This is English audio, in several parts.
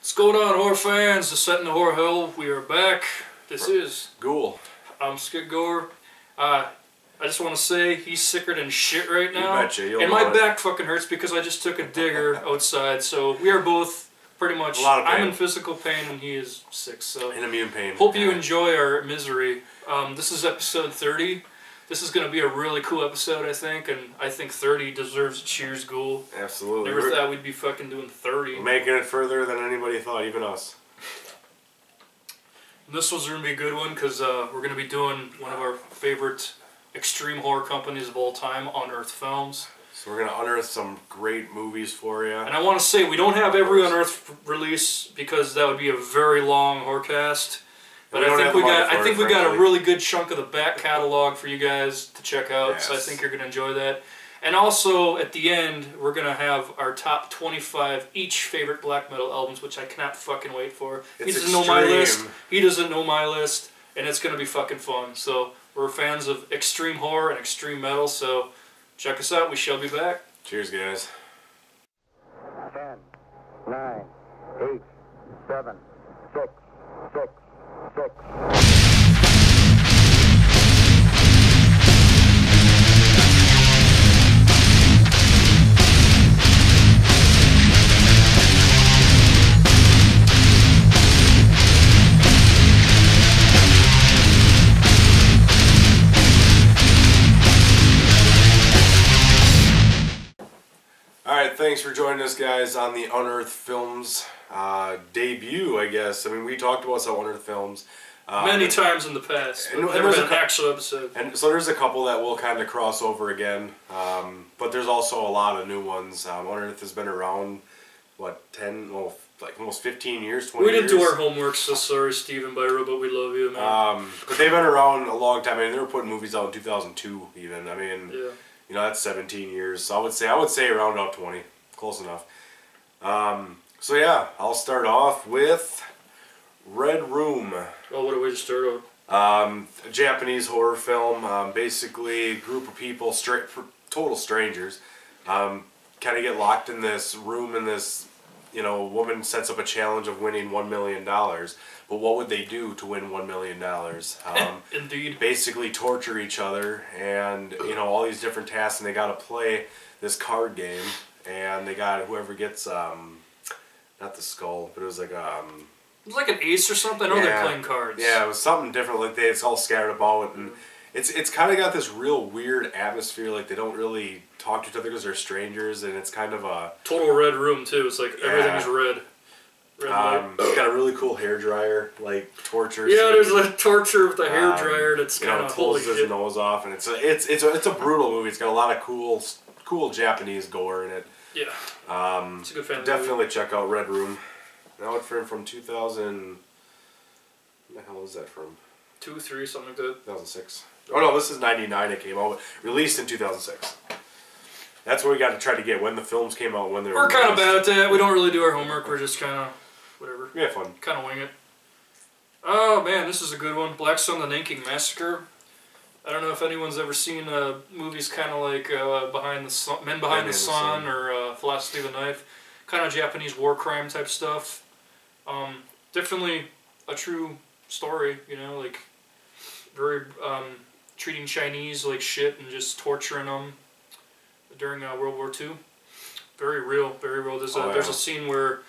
What's going on, horror fans? Descent into Horror Hell. We are back. This is Ghoul. I'm Skid Gore. Uh, I just want to say he's sicker than shit right now. betcha, you'll and my know it. back fucking hurts because I just took a digger outside. So we are both pretty much. A lot of pain. I'm in physical pain and he is sick. So In immune pain. hope you Yeah. enjoy our misery. Um, this is episode 30. This is going to be a really cool episode, I think, and I think 30 deserves a cheers, Ghoul. Absolutely. Never We're thought we'd be fucking doing 30. making it further than anybody thought, even us. This one's going to be a good one because uh, we're going to be doing one of our favorite extreme horror companies of all time, Unearthed Films. So we're gonna unearth some great movies for you. And I want to say we don't have every Unearthed release because that would be a very long horrorcast. But we I think we got I think it, we got a really good chunk of the back catalog for you guys to check out. So I think you're going to enjoy that. And also at the end we're going to have our top 25 each favorite black metal albums, which I cannot fucking wait for. he doesn't know my list. He doesn't know my list, and it's going to be fucking fun. So we're fans of extreme horror and extreme metal. So check us out. We shall be back. Cheers, guys. 10, 9, 8, 7, 6, 6, 6. Thanks for joining us, guys, on the Unearthed Films uh, debut. I guess. I mean, we talked about some Unearthed Films. Um, Many times in the past, and never there's been an actual episode. And so there's a couple that will kind of cross over again, um, but there's also a lot of new ones. Um, Unearthed has been around, what, 10, well, like almost 15 years, 20 We didn't years. do our homework, so sorry, Stephen Biro, but we love you, man. Um, but they've been around a long time. I mean, they were putting movies out in 2002, even. I mean, yeah. You know, that's 17 years. So I would say, I would say around about 20, close enough. Um, so yeah, I'll start off with Red Room. Oh, what a way to start out. Um, a Japanese horror film. Um, basically, a group of people, stra- total strangers, um, kind of get locked in this room. In this, you know, a woman sets up a challenge of winning one million dollars. But what would they do to win one million dollars? Um, Indeed. basically, torture each other, and you know, all these different tasks, and they got to play this card game, and they got whoever gets. Um, not the skull, but it was like um, It was like an ace or something. I know they're playing cards. yeah, it was something different. Like they, it's all scattered about, and it's it's kind of got this real weird atmosphere. Like they don't really talk to each other because they're strangers, and it's kind of a Total red room, too. It's like Yeah. everything's red. Red um, it's got a really cool hair dryer, like torture. Yeah, there's scene. a torture with a hair Um, dryer that's kind of pulls his shit. nose off, and it's a it's it's a, it's a brutal movie. It's got a lot of cool cool Japanese gore in it. Yeah, Um, it's a good family movie. definitely check out Red Room. Now it's from from 2000. What the hell is that from? Two, three, something like that. 2006. Oh no, this is 99. It came out, released in 2006. That's what we got to try to get when the films came out. When they were We're kind of bad at that. We don't really do our homework. We're just kind of whatever. We had fun. Kind of wing it. Oh man, this is a good one. Black Sun: The Nanking Massacre. I don't know if anyone's ever seen uh, movies kind of like uh, Behind the Sun, Men Behind the the Sun, Sun. or uh, Philosophy of the Knife, kind of Japanese war crime type stuff. Um, definitely a true story, you know, like very um, treating Chinese like shit and just torturing them during uh, World War II. Very real, very real. There's a Oh, there's a scene where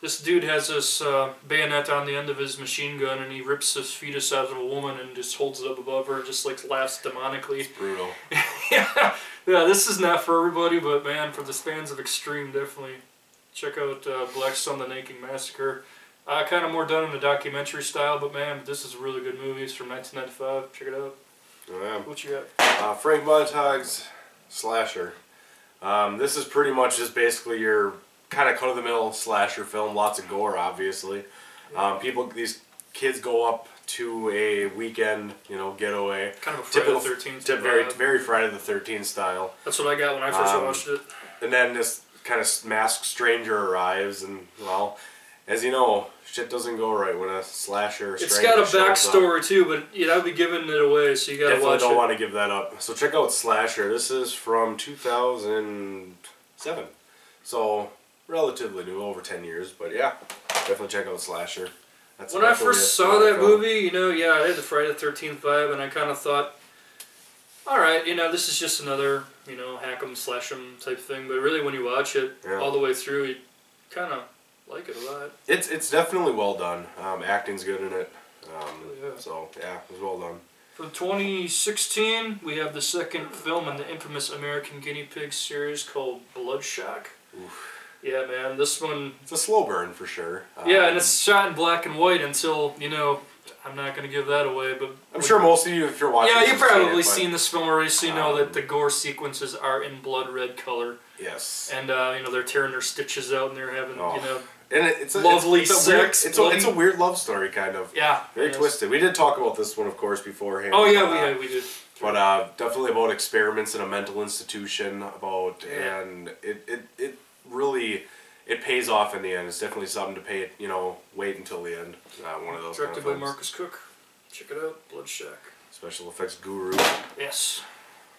this dude has this uh, bayonet on the end of his machine gun and he rips this fetus out of a woman and just holds it up above her and just like laughs demonically. It's Brutal. yeah, yeah. This is not for everybody, but man, for the fans of extreme, definitely check out uh, Black Sun: The Nanking Massacre. Uh, kind of more done in a documentary style, but man, this is a really good movie. It's from 1995. Check it out. Yeah. What you got? Uh, Frank Montag's slasher. Um, this is pretty much just basically your kind of cut of the middle slasher film. Lots of gore, obviously. Um, people, these kids go up to a weekend, you know, getaway. Kind of a Friday Typical, the 13th. tip- very, very Friday the Thirteenth style. That's what I got when I first Um, watched it. And then this kind of masked stranger arrives, and well, as you know, shit doesn't go right when a slasher. It's got a backstory too, but you know, I'll be giving it away, so you gotta Definitely watch don't it. want to give that up. So check out Slasher. This is from 2007, so relatively new, over 10 years. But yeah, definitely check out Slasher. That's when I first saw that film. movie, you know, yeah, I had the Friday the Thirteenth vibe, and I kind of thought, all right, you know, this is just another, you know, hack 'em slash 'em type thing. But really, when you watch it Yeah. all the way through, you kind of like it a lot. It's it's definitely well done. Um, acting's good in it. Um, Oh, yeah. So yeah, it was well done. For 2016, we have the second film in the infamous American Guinea Pig series called Bloodshock. Yeah, man, this one. It's a slow burn for sure. Yeah, Um, and it's shot in black and white until you know. I'm not gonna give that away, but I'm sure most of you, if you're watching, Yeah, you've have seen probably it, seen this film already, so you know Um, that the gore sequences are in blood red color, Yes. and uh, you know they're tearing their stitches out and they're having Oh. you know And it, it's a, Lovely it's, it's a weird, it's a, it's a weird love story, kind of. yeah Very twisted. We did talk about this one, of course, beforehand. Oh yeah, but, we uh, yeah, we did. But uh, definitely about experiments in a mental institution. About Yeah. and it, it it really it pays off in the end. It's definitely something to pay. You know, wait until the end. Uh, one of those. kind Directed of by. Marcus Koch. Check it out, Bloodshock. Special effects guru. Yes.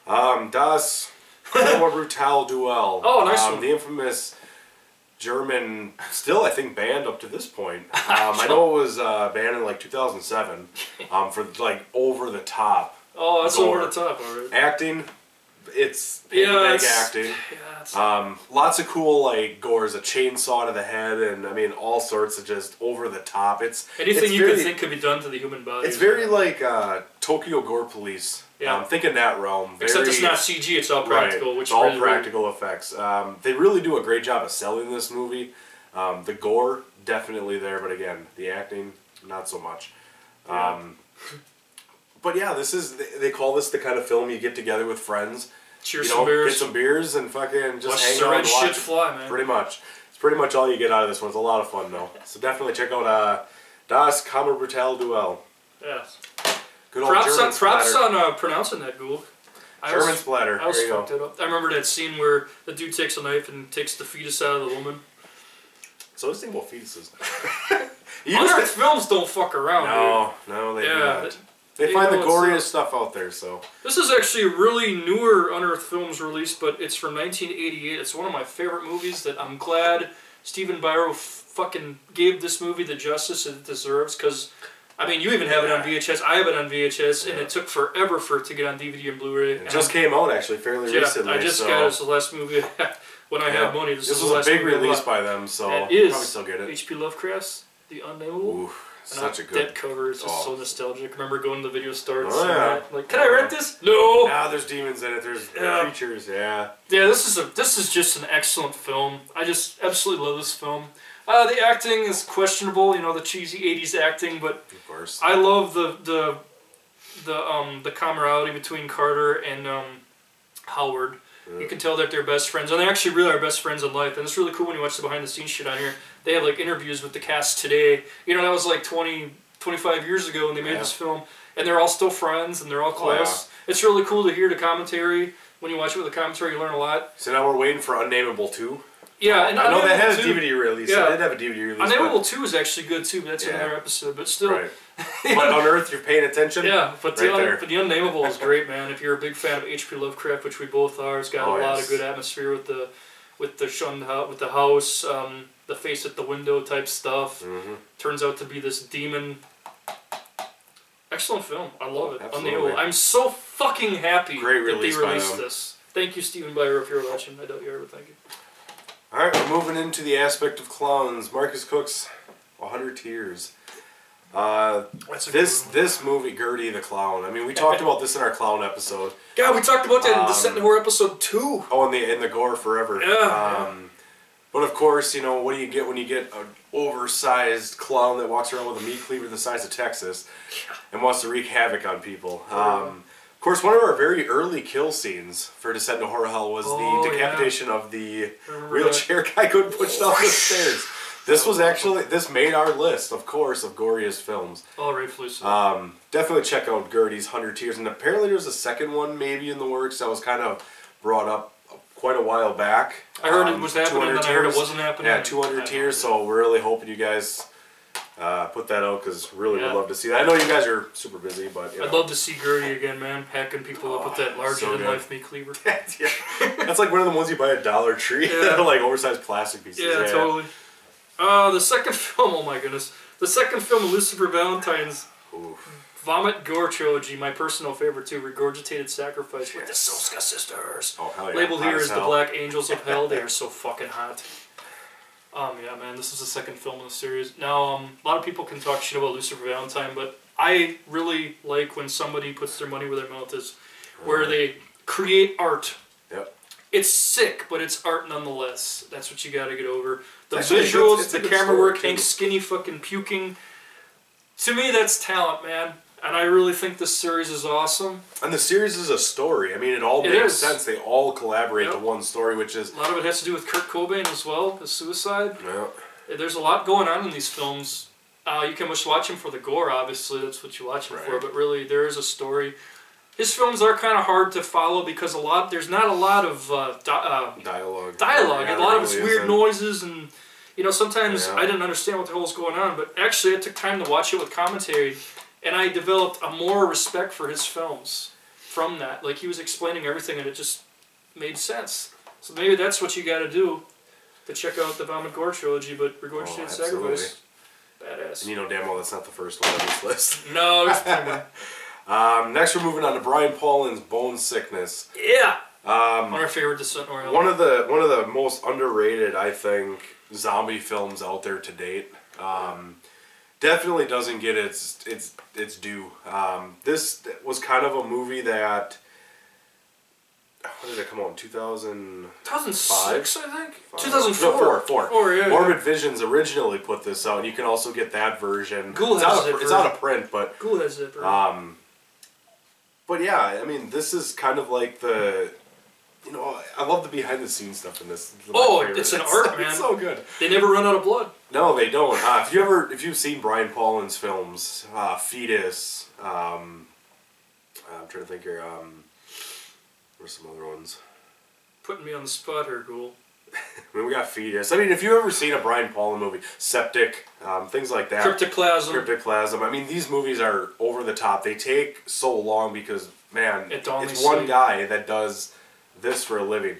Um, Das More Brutal Duel. Oh, nice um, one. The infamous German, still I think banned up to this point. Um, I know it was uh, banned in like 2007 um, for like over the top Oh, that's Gore. over the top, alright. acting. It's Yeah, it's- acting. Yeah, it's, Um, lots of cool like gores, a chainsaw to the head, and I mean all sorts of just over the top. It's anything it's you very, could think could be done to the human body. It's very like uh, Tokyo Gore Police. Yeah. Um, think in that realm. Very, Except it's not CG; it's all practical, right. which it's all really, practical effects. Um, they really do a great job of selling this movie. Um, the gore definitely there, but again, the acting not so much. Yeah. Um, but yeah, this is they call this the kind of film you get together with friends. Cheers you know, some beers. get some beers and fucking just Watch hang the out red and shit fly, man. Pretty much, it's pretty much all you get out of this one. It's a lot of fun though. So definitely check out uh, Das Komabrutale Duell. Yeah. Good old Props German on props on uh, pronouncing that, Ghoul. I German was, splatter. I was there you go. fucked it up. I remember that scene where the dude takes a knife and takes the fetus out of the woman. So let's think about fetuses. Other films don't fuck around, dude. no, no, they do Yeah, not. Th- They you find the know, it's, goriest uh, stuff out there. So This is actually a really newer Unearthed Films release, but it's from 1988. It's one of my favorite movies that I'm glad Stephen Biro f- fucking gave this movie the justice it deserves. Because, I mean, you even have it on VHS. I have it on VHS, and it took forever for it to get on DVD and Blu-ray. it And just I'm- came out actually fairly yeah, recently. I just so, got it. It's the last movie when I yeah. had money. This, This is was the a big release by them, so It is probably still get it. H.P. Lovecraft's The Unnameable. Ooh, And such a good. That cover is just so Oh. nostalgic. Remember going to the video store and Oh, yeah. Like, can I rent this? No. Ah, there's demons in it. There's Yeah. creatures. Yeah. Yeah, this is a this is just an excellent film. I just absolutely love this film. Uh, the acting is questionable, you know, the cheesy '80s acting, but Of course. I love the the the um the camaraderie between Carter and um Howard. You can tell that they're best friends, and they actually really are best friends in life. And it's really cool when you watch the behind the scenes shit on here. They have like interviews with the cast today. You know, that was like 20, 25 years ago when they made Yeah. this film, and they're all still friends and they're all Oh, yeah. close. It's really cool to hear the commentary. When you watch it with the commentary, you learn a lot. So now we're waiting for Unnameable 2. Yeah, and I know that had a DVD release. Yeah. I did have a DVD release. Unnameable 2 is actually good too, but that's Yeah. another episode. But still, Right. But on Earth, you're paying attention. yeah, but the, Right un- but the Unnameable is great, man. If you're a big fan of H.P. Lovecraft, which we both are, it's got Oh, a lot yes. of good atmosphere with the with the shunned house, with the house, um, the face at the window type stuff. hmm Turns out to be this demon. Excellent film. I love it. Absolutely. I'm so fucking happy Great that they released this. Thank you, Stephen Biro, if you're watching. I doubt you but thank you. All right, we're moving into the aspect of clowns. Marcus Koch's 100 Tears. Uh, this this movie, Gurdy the Clown. I mean, we talked about this in our clown episode. God, we talked about that in the Um, Set in Horror episode two. Oh, in the in the gore forever. Yeah, Um, But of course, you know what do you get when you get an oversized clown that walks around with a meat cleaver the size of Texas and wants to wreak havoc on people? Um, of course, one of our very early kill scenes for Descent into Horror Hell was Oh, the yeah. decapitation of the wheelchair guy couldn't push down the stairs. This was actually this made our list, of course, of goriest films. Oh, rightfully so. Um, definitely check out Gurdy's Hundred Tears, and apparently there's a second one maybe in the works that was kind of brought up quite a while back. I heard it Um, was happening, 200 then I heard it wasn't happening. Yeah, 200 don't Tears. know. So we're really hoping you guys uh, put that out because really Yeah. would love to see that. I know you guys are super busy, but know. I'd love to see Gurdy again, man, packing people up with that Oh, larger so than life meat cleaver. yeah. That's like one of the ones you buy at Dollar Tree. Yeah. like oversized plastic pieces. Yeah, totally. Uh, the second film, oh my goodness. The second film, Lucifer Valentine's Oof. Vomit Gore Trilogy, my personal favorite too, Regurgitated Sacrifice with the Soska sisters. Oh hell yeah. Labeled Hot here as as the. Black Angels of Hell. They are so fucking hot. Um, yeah, man, this is the second film in the series. Now, um, a lot of people can talk shit about Lucifer Valentine, but I really like when somebody puts their money where their mouth is, where they create art. Yep. It's sick, but it's art nonetheless. That's what you gotta get over. The It's actually visuals, it's a the camera work, Skinny fucking puking. To me, that's talent, man. And I really think this series is awesome. And the series is a story. I mean, it all It makes is. sense. They all collaborate Yep. to one story, which is A lot of it has to do with Kurt Cobain as well, his suicide. yeah. There's a lot going on in these films. Uh, you can just watch them for the gore, obviously. That's what you watch them for. But really, there is a story. His films are kind of hard to follow because a lot there's not a lot of uh, di- uh, dialogue. dialogue. Yeah, a lot there of it's weird isn't. noises and you know sometimes Yeah. I didn't understand what the hell was going on. But actually, I took time to watch it with commentary, and I developed a more respect for his films from that. Like he was explaining everything, and it just made sense. So maybe that's what you got to do to check out the Vomit Gore trilogy. But Regurgitated Oh. Sacrifice, badass. And you know damn well that's not the first one on this list. No, there's plenty more. Um, next, we're moving on to Brian Paulin's Bone Sickness. yeah. Um, One of our favorite Descent one of the one of the most underrated, I think, zombie films out there to date. Um, definitely doesn't get its its its due. Um, this was kind of a movie that. When did it come out? Two thousand. 2006, I think. Five? 2004. No, four, four. Four, yeah. Morbid Visions originally put this out. You can also get that version. Ghoul it's, has out of, it's out of print, but Cool as zipper. um, but yeah, I mean, this is kind of like the, you know, I love the behind the scenes stuff in this. It's Oh, it's an art, man. It's so good. they never run out of blood. No, they don't. Uh, if you ever, if you've seen Brian Paulin's films, uh, Fetus, um, I'm trying to think here. Um, where's some other ones? Putting me on the spot here, Ghoul. I mean, we got Fetus. I mean, if you ever seen a Brian Paulin movie, Septic, um, things like that. Cryptoplasm. Cryptoplasm. I mean, these movies are over the top. They take so long because, man, It's only it's one sleep. guy that does this for a living.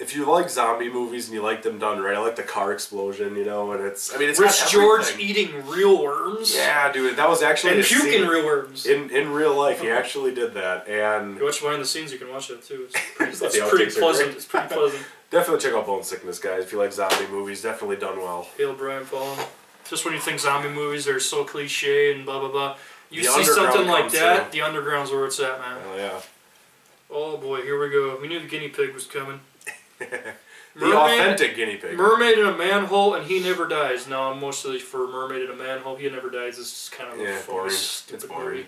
If you like zombie movies and you like them done right, I like the car explosion, you know, and it's. I mean, it's Rich George eating real worms. Yeah, dude, that was actually And a puking scene- real worms. in in real life. He actually did that, and you watch behind the scenes, you can watch that too. It's pretty, It's not it's the pretty pleasant. It's pretty pleasant. definitely check out Bone Sickness, guys. If you like zombie movies, definitely done well. Hail Brian Paulin. Just when you think zombie movies are so cliche and blah blah blah, you The see something like that, through. the underground's where it's at, man. Oh yeah, Oh boy, here we go. We knew the guinea pig was coming. the authentic guinea pig. Mermaid in a manhole and he never dies. No, I'm mostly for Mermaid in a manhole. He never dies. This is kind of a Yeah, funny, boring. stupid It's movie.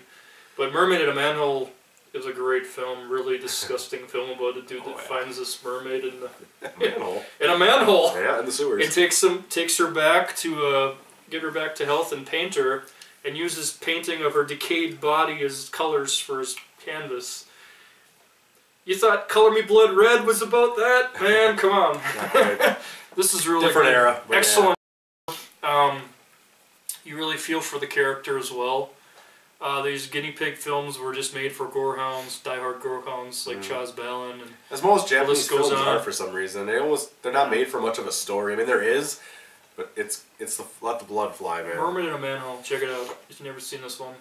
But Mermaid in a manhole is a great film. Really disgusting film about a dude that Oh, yeah. finds this mermaid in the Manhole. in a manhole Yeah, in the sewers. and takes him takes her back to uh, get her back to health and paint her, and uses painting of her decayed body as colors for his canvas. You thought Color Me Blood Red was about that? Man, come on. This is really Different good. era, Excellent. Um, you really feel for the character as well. Uh, these guinea pig films were just made for gorehounds, diehard gorehounds like Mm. Chas Balun, and As most Japanese films on. are for some reason, they almost they're not made for much of a story. I mean, there is, but it's it's the let the blood fly, man. Mermaid in a Manhole. Check it out if you've never seen this one.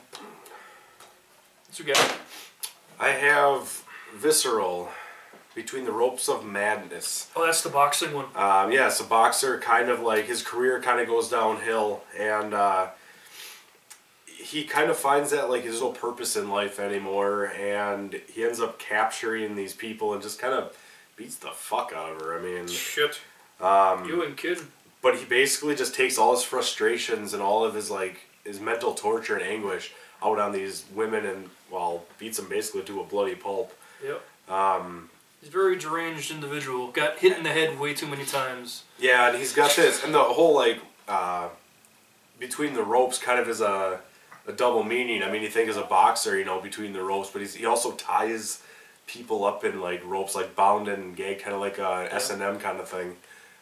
What's you got? I have visceral between the ropes of madness. Oh, that's the boxing one. Um, yeah, it's a boxer. Kind of like his career kind of goes downhill, and uh, he kind of finds that like his no purpose in life anymore, and he ends up capturing these people and just kind of beats the fuck out of her. I mean, Shit. um, You and kid. but he basically just takes all his frustrations and all of his like his mental torture and anguish out on these women and well beats them basically to a bloody pulp. Yep. Um, He's a very deranged individual. Got hit in the head way too many times. Yeah, and he's got this, and the whole like uh, between the ropes kind of is a, a double meaning. I mean, you think as a boxer, you know, between the ropes, but he's, he also ties people up in like ropes, like bound and gagged, kind of like a S and M kind of thing.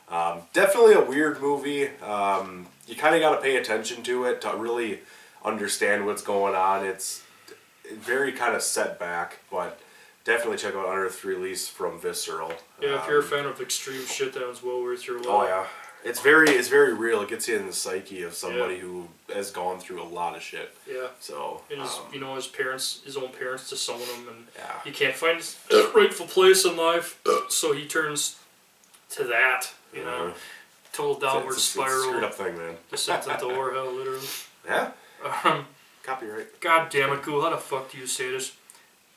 Um, definitely a weird movie. Um, you kind of got to pay attention to it to really understand what's going on. It's very kind of set back, but definitely check out Unearthed Release from Visceral. Yeah, if you're a Um, fan of extreme shit, that one's well worth your while. Oh yeah, It's very it's very real. It gets you in the psyche of somebody who has gone through a lot of shit. Yeah. So And his, um, you know, his parents, his own parents disown him, and yeah. he can't find his rightful place in life, so he turns to that. You know, Uh, total downward it's, it's, it's a screwed spiral, up thing, man. descent into hell, literally. Yeah. Um, Copyright. God damn it, Ghoul, how the fuck do you say this?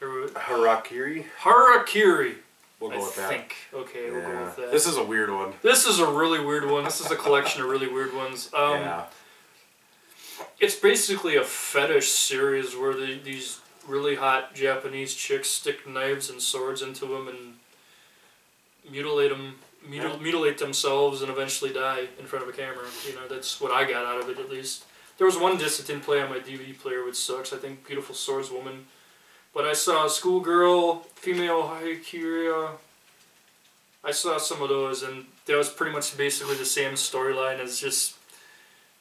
Harakiri. Harakiri. We'll go I with that. think. Okay, we'll go Yeah. with that. This is a weird one. This is a really weird one. This is a collection of really weird ones. Um, yeah. It's basically a fetish series where the, these really hot Japanese chicks stick knives and swords into them and mutilate them, mutil, Yeah. mutilate themselves, and eventually die in front of a camera. You know, that's what I got out of it at least. There was one disc that didn't play on my DVD player, which sucks. I think Beautiful Swordswoman. But I saw Schoolgirl, Female Haikuria. I saw some of those, and that was pretty much basically the same storyline as just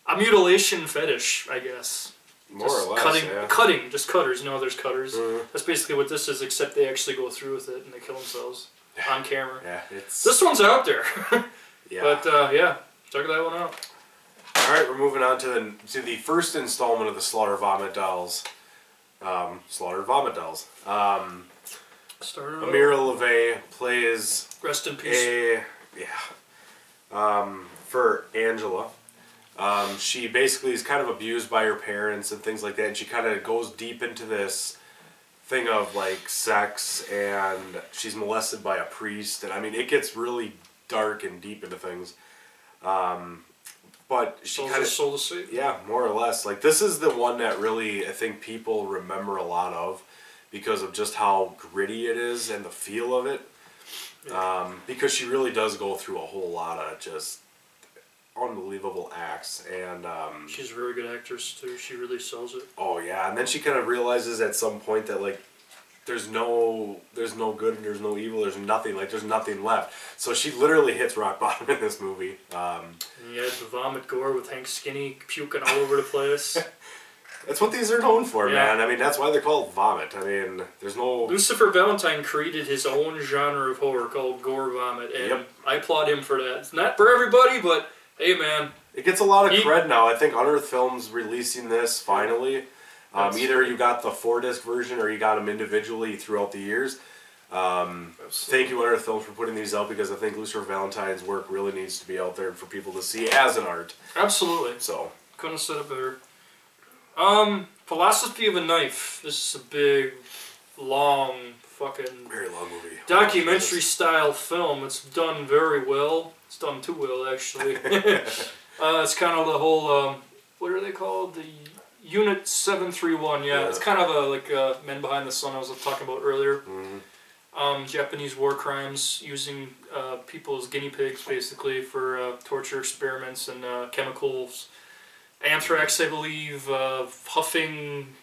a mutilation fetish, I guess. More Just or less. cutting, yeah. cutting, just cutters. You know, there's cutters. Mhm. That's basically what this is, except they actually go through with it and they kill themselves on camera. Yeah. It's. This one's out there, yeah. but uh, yeah, check that one out. All right, we're moving on to the to the first installment of the Slaughter Vomit Dolls. Um, Slaughter Vomit Dolls. Um, Started Ameara LaVey plays Rest in peace. a yeah um, for Angela. Um, she basically is kind of abused by her parents and things like that, and she kind of goes deep into this thing of like sex, and she's molested by a priest, and I mean it gets really dark and deep into things. Um, but she kind of soul to save. yeah, more or less. Like this is the one that really I think people remember a lot of because of just how gritty it is and the feel of it. Um, because she really does go through a whole lot of just unbelievable acts and um, She's a very good actress too. She really sells it. oh yeah, and then she kind of realizes at some point that like there's no there's no good and there's no evil there's nothing like there's nothing left so she literally hits rock bottom in this movie um, And you had the vomit gore with Hank Skinny puking all over the place. that's what these are known for Yeah. man i mean that's why they're called vomit i mean there's no Lucifer Valentine created his own genre of horror called gore vomit, and Yep. I applaud him for that. It's not for everybody, but hey, man, It gets a lot of He- cred now. I think Unearth Films releasing this finally. Um, either you got the four disc version or you got them individually throughout the years. Um, thank you, Unearth Films, for putting these out because I think Lucifer Valentine's work really needs to be out there for people to see as an art. absolutely. So, Couldn't have said it better. Um, Philosophy of a Knife. This is a big, long, fucking very long movie. documentary style film. It's done very well. It's done too well, actually. uh, it's kind of the whole, um, what are they called? The Unit 731, yeah. Yeah. It's kind of a, like, uh, Men Behind the Sun I was talking about earlier. Mhm. Um, Japanese war crimes using uh, people as guinea pigs, basically, for uh, torture experiments and uh, chemicals. Anthrax, I believe, uh, huffing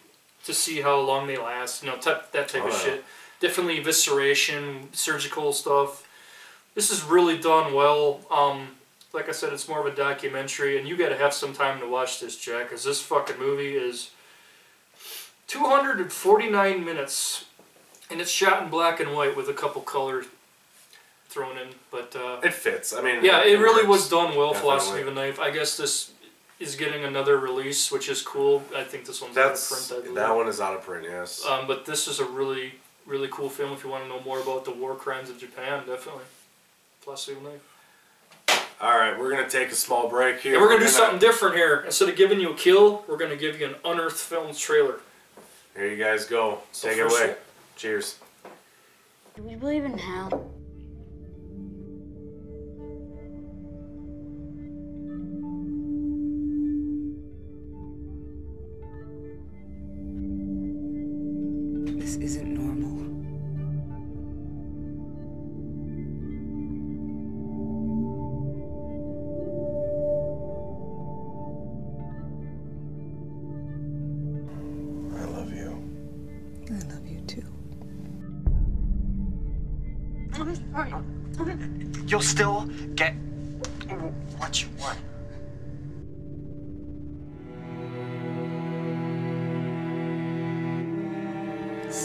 to see how long they last, you know, type, that type Oh, of yeah. shit. Definitely evisceration, surgical stuff. This is really done well. Um, like I said, it's more of a documentary, and you got to have some time to watch this, Jack, because this fucking movie is 249 minutes, and it's shot in black and white with a couple colors thrown in. But uh, It fits. I mean, yeah, it really works. was done well. Definitely. Philosophy of a Knife. I guess this is getting another release, which is cool. I think this one's That's out of print. I believe. that one is out of print. Yes. Um, but this is a really, really cool film if you want to know more about the war crimes of Japan. Definitely. Philosophy of a Knife. All right, we're gonna take a small break here. And we're gonna do something different here. Instead of giving you a kill, we're gonna give you an unearthed films trailer. Here you guys go. So Take it first- away. Cheers. Do we believe in hell?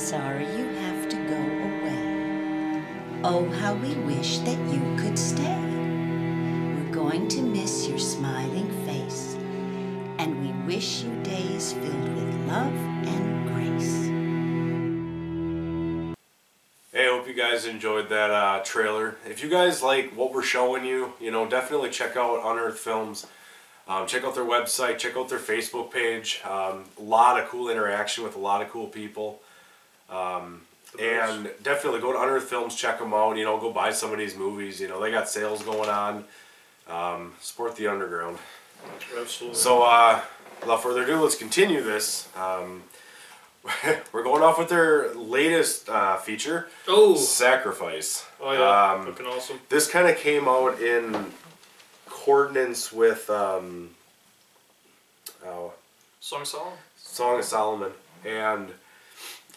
Sorry you have to go away. Oh, how we wish that you could stay. We're going to miss your smiling face, and we wish you days filled with love and grace. Hey, I hope you guys enjoyed that uh, trailer. If you guys like what we're showing you, you know, definitely check out Unearth Films. Um, check out their website, check out their Facebook page. Um, a lot of cool interaction with a lot of cool people. Um, and definitely go to Unearth Films, check them out. You know, go buy some of these movies. You know, they got sales going on. Um, support the underground. Absolutely. So, uh, without further ado, let's continue this. Um, we're going off with their latest uh, feature, oh, Sacrifice. oh yeah, Um, fucking awesome. this kind of came out in coordinates with um, oh, Song song. Song of Solomon, and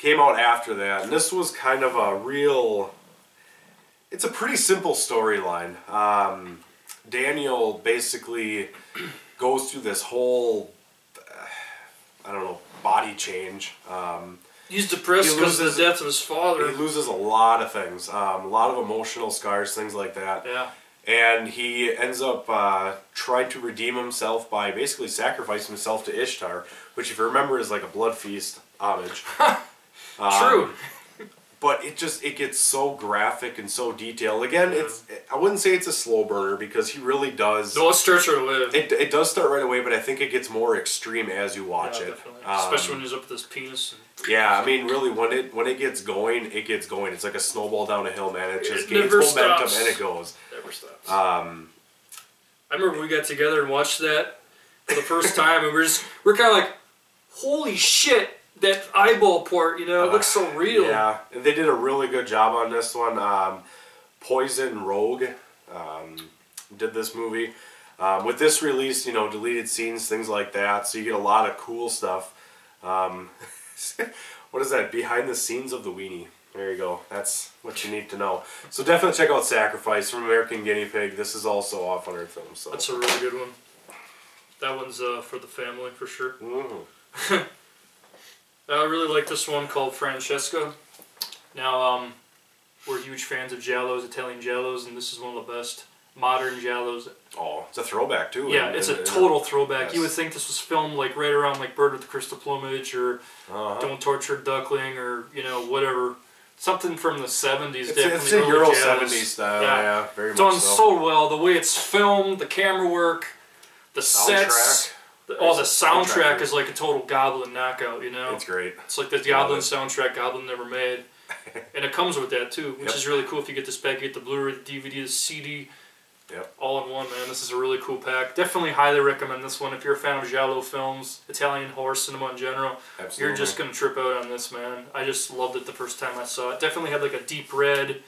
came out after that. And this was kind of a real. It's a pretty simple storyline. Um, Daniel basically goes through this whole, uh, I don't know, body change. Um, He's depressed He because of the death of his father. he loses a lot of things, um, a lot of emotional scars, things like that. yeah. and he ends up uh, trying to redeem himself by basically sacrificing himself to Ishtar, which, if you remember, is like a blood feast homage. Um, True. But it just it gets so graphic and so detailed. Again, it's I wouldn't say it's a slow burner because he really does. No, it starts right away. It, it does start right away, but I think it gets more extreme as you watch yeah, it. definitely. Um, Especially when he's up with his penis. And, yeah, I mean, really, when it when it gets going, it gets going. It's like a snowball down a hill, man. It just It gains momentum stops. and it goes. never stops. Um, I remember we got together and watched that for the first time, and we're just we're kind of like, holy shit, that eyeball part, you know, it looks so real. Yeah, and they did a really good job on this one. Um, Poison Rouge um, did this movie. Um, with this release, you know, deleted scenes, things like that, so you get a lot of cool stuff. Um, what is that? Behind the scenes of the weenie. There you go. That's what you need to know. So definitely check out Sacrifice from American Guinea Pig. This is also off on our film. So That's a really good one. That one's uh, for the family for sure. Mhm. I really like this one called Francesca. Now, um, we're huge fans of Giallos, Italian Giallos, and this is one of the best modern Giallos. oh, it's a throwback too. Yeah, and- it's and- a and- total throwback. You would think this was filmed like right around like Bird with the Crystal Plumage or Uh-huh. Don't Torture a Duckling or you know whatever. Something from the seventies. It's, definitely it's a Euro Giallos. 70s style. Yeah. Yeah, very much done so. so well. The way it's filmed, the camera work, the sets, Soundtrack. the, oh, the soundtrack. is like a total Goblin knockout. You know, It's great. it's like the Goblin soundtrack Goblin never made, and it comes with that too, which Yep. is really cool. If you get this pack, you get the Blu-ray, the DVD, the CD, Yep. all in one. Man, this is a really cool pack. Definitely highly recommend this one if you're a fan of giallo films, Italian horror cinema in general. Absolutely. You're just gonna trip out on this, man. I just loved it the first time I saw it. Definitely had like a deep red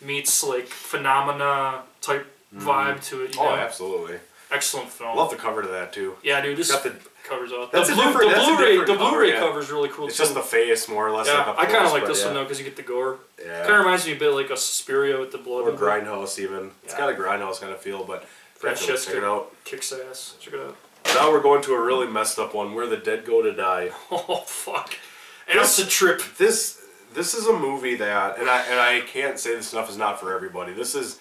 meets like phenomena type mm-hmm. vibe to it. You Oh, know? absolutely. Excellent film. Love the cover to that too. Yeah, dude, this Got the- covers out. That's the blue, the that's Blu-ray, the cover, Blu-ray yeah. cover's really cool It's too. just the face more or less. yeah, like a I kind of like this yeah. one though because you get the gore. Yeah. Kind of reminds me a bit like a Suspiria with the blood. or and grindhouse even. It's Yeah. got a grindhouse kind of feel, but check it out. Kicks ass. Check it out. Now we're going to a really messed up one, where the dead go to die. Oh fuck! a trip. This this is a movie that, and I and I can't say this enough, is not for everybody. This is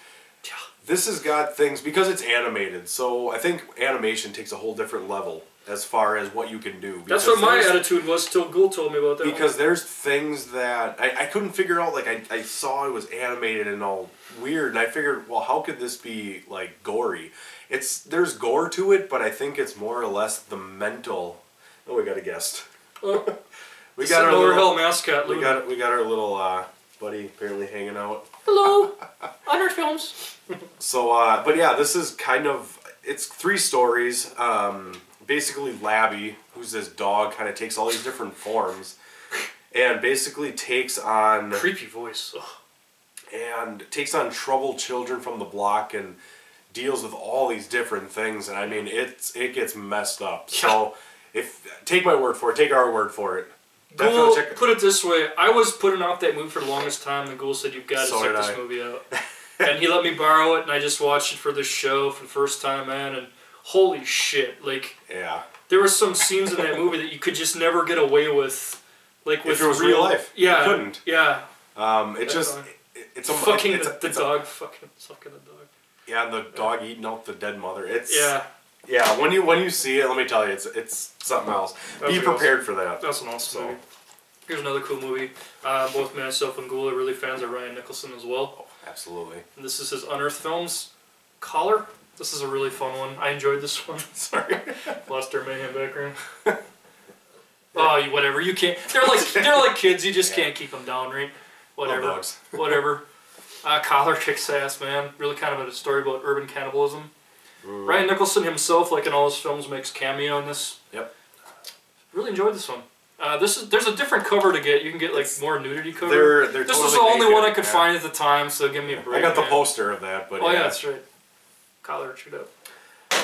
this has got things because it's animated. So I think animation takes a whole different level as far as what you can do. That's what my attitude was till Ghoul told me about that. one. because there's things that I, I couldn't figure out like I, I saw it was animated and all weird and i figured well how could this be like gory it's there's gore to it but i think it's more or less the mental oh we got a guest Oh, we got our Lower little, Hill mascot. we Luna. got we got our little uh, buddy apparently hanging out Hello, Honor Films. So, uh, but yeah, this is kind of it's three stories. Um, basically, Labby, who's this dog, kind of takes all these different forms, and basically takes on Creepy voice. And takes on troubled children from the block and deals with all these different things. And I mean, it's it gets messed up. So, if take my word for it, take our word for it. Check. put it this way: I was putting off that movie for the longest time. And Ghoul said, "You've got to So check this I. movie out." and he let me borrow it, and I just watched it for this show for the first time, man. And holy shit! Like Yeah, there were some scenes in that movie that you could just never get away with. Like with it was real life. You Yeah, couldn't. Yeah, um, it just it, it's a fucking it's, the, a- the it's a- dog, fucking sucking the dog. Yeah, and the dog eating out the dead mother. It's Yeah, yeah. When you when you see it, let me tell you, it's it's something else. That's Be awesome. prepared for that. that's an awesome So- movie. Here's another cool movie. Uh, both myself and Ghoul are really fans of Ryan Nicholson as well. Oh, absolutely. And this is his Unearthed Films. Collar. This is a really fun one. I enjoyed this one. Sorry, lost our mayhem background. Oh, you- whatever. You can't. They're like they're like kids. You just Yeah. can't keep them down, right? Whatever. whatever. Uh, Collar kicks ass, man. Really kind of a story about urban cannibalism. Mm. Ryan Nicholson himself, like in all his films, makes cameo in this. Yep. Really enjoyed this one. Uh, this is there's a different cover to get. You can get like It's- more nudity cover. They're they're. this totally was the only naked, one I could yeah. find at the time, so give me a break. I got the man. poster of that, but Oh yeah, yeah. that's right. Collar, it out.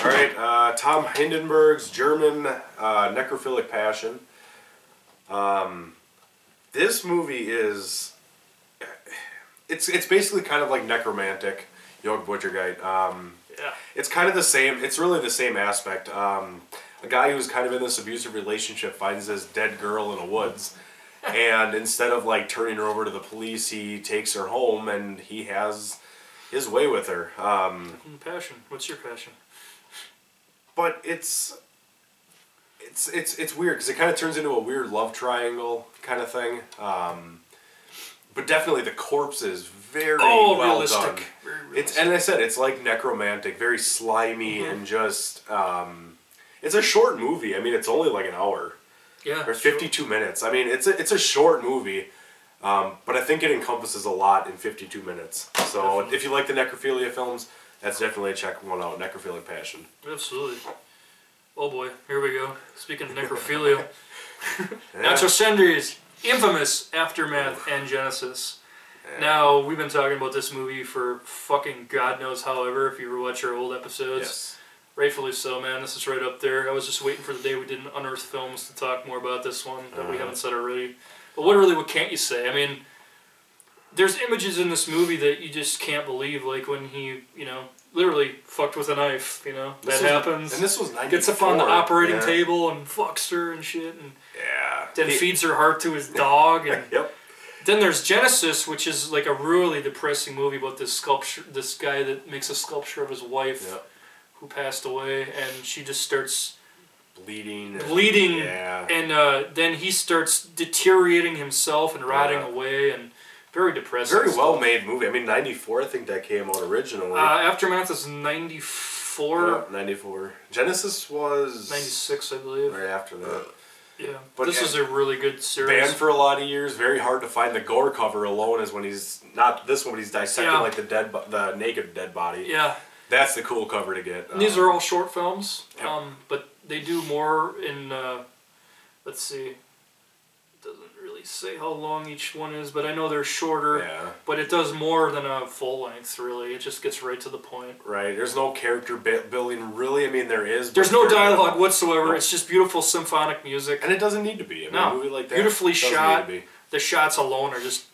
All right, uh, Tom Hindenburg's German uh, necrophilic passion. Um, this movie is it's it's basically kind of like necromantic, Jörg Buttgereit. Um, Yeah. it's kind of the same. It's really the same aspect. Um, a guy who's kind of in this abusive relationship finds this dead girl in the woods, and instead of like turning her over to the police, he takes her home and he has his way with her. Um, Passion. What's your passion? but it's it's it's it's weird because it kind of turns into a weird love triangle kind of thing. Um, but definitely the corpse is very Oh, well realistic. done. Very It's and I said it's like necromantic, very slimy Mhm. and just. Um, it's a short movie. I mean, it's only like an hour yeah. or fifty-two minutes. I mean, it's a it's a short movie. Um, but I think it encompasses a lot in 52 minutes. So Definitely. if you like the necrophilia films, that's definitely a check one out. Necrophilic Passion. Absolutely. Oh boy, here we go. Speaking of necrophilia, Yeah. Nacho Cerdà's infamous Aftermath and Genesis. Now, we've been talking about this movie for fucking God knows however, if you ever watch our old episodes. Yes. Rightfully so, man. This is right up there. I was just waiting for the day we did an Unearthed Films to talk more about this one that we Uh-huh. haven't said already. But what really, what can't you say? I mean, there's images in this movie that you just can't believe, like when he, you know, literally fucked with a knife, you know? This that was- happens. And this was 94. Gets up on the operating yeah. table and fucks her and shit, and Yeah. then He- feeds her heart to his dog. And Yep. then there's Genesis, which is like a really depressing movie about this sculpture, this guy that makes a sculpture of his wife Yep. who passed away, and she just starts Bleeding. and- bleeding, Yeah. and uh, then he starts deteriorating himself and rotting Yeah. away, and very depressing. Very well made movie. I mean, 94, I think that came out originally. Uh, Aftermath is 94, Yeah, 94. Genesis was 96, I believe. right after that. Yeah, But this is a really good series. Banned for a lot of years. Very hard to find. The gore cover alone is when he's not this one, but he's dissecting Yeah. like the dead, the naked dead body. yeah, That's the cool cover to get. And these Um, are all short films, Yep. um, but they do more in. Uh, let's see. Really say how long each one is, but I know they're shorter. Yeah. But it does more than a full length. Really, it just gets right to the point. Right. There's no character building really. I mean, there is. There's no dialogue whatsoever. No. It's just beautiful symphonic music. And it doesn't need to be. I mean, No. a movie like that Beautifully shot. Need to be. The shots alone are just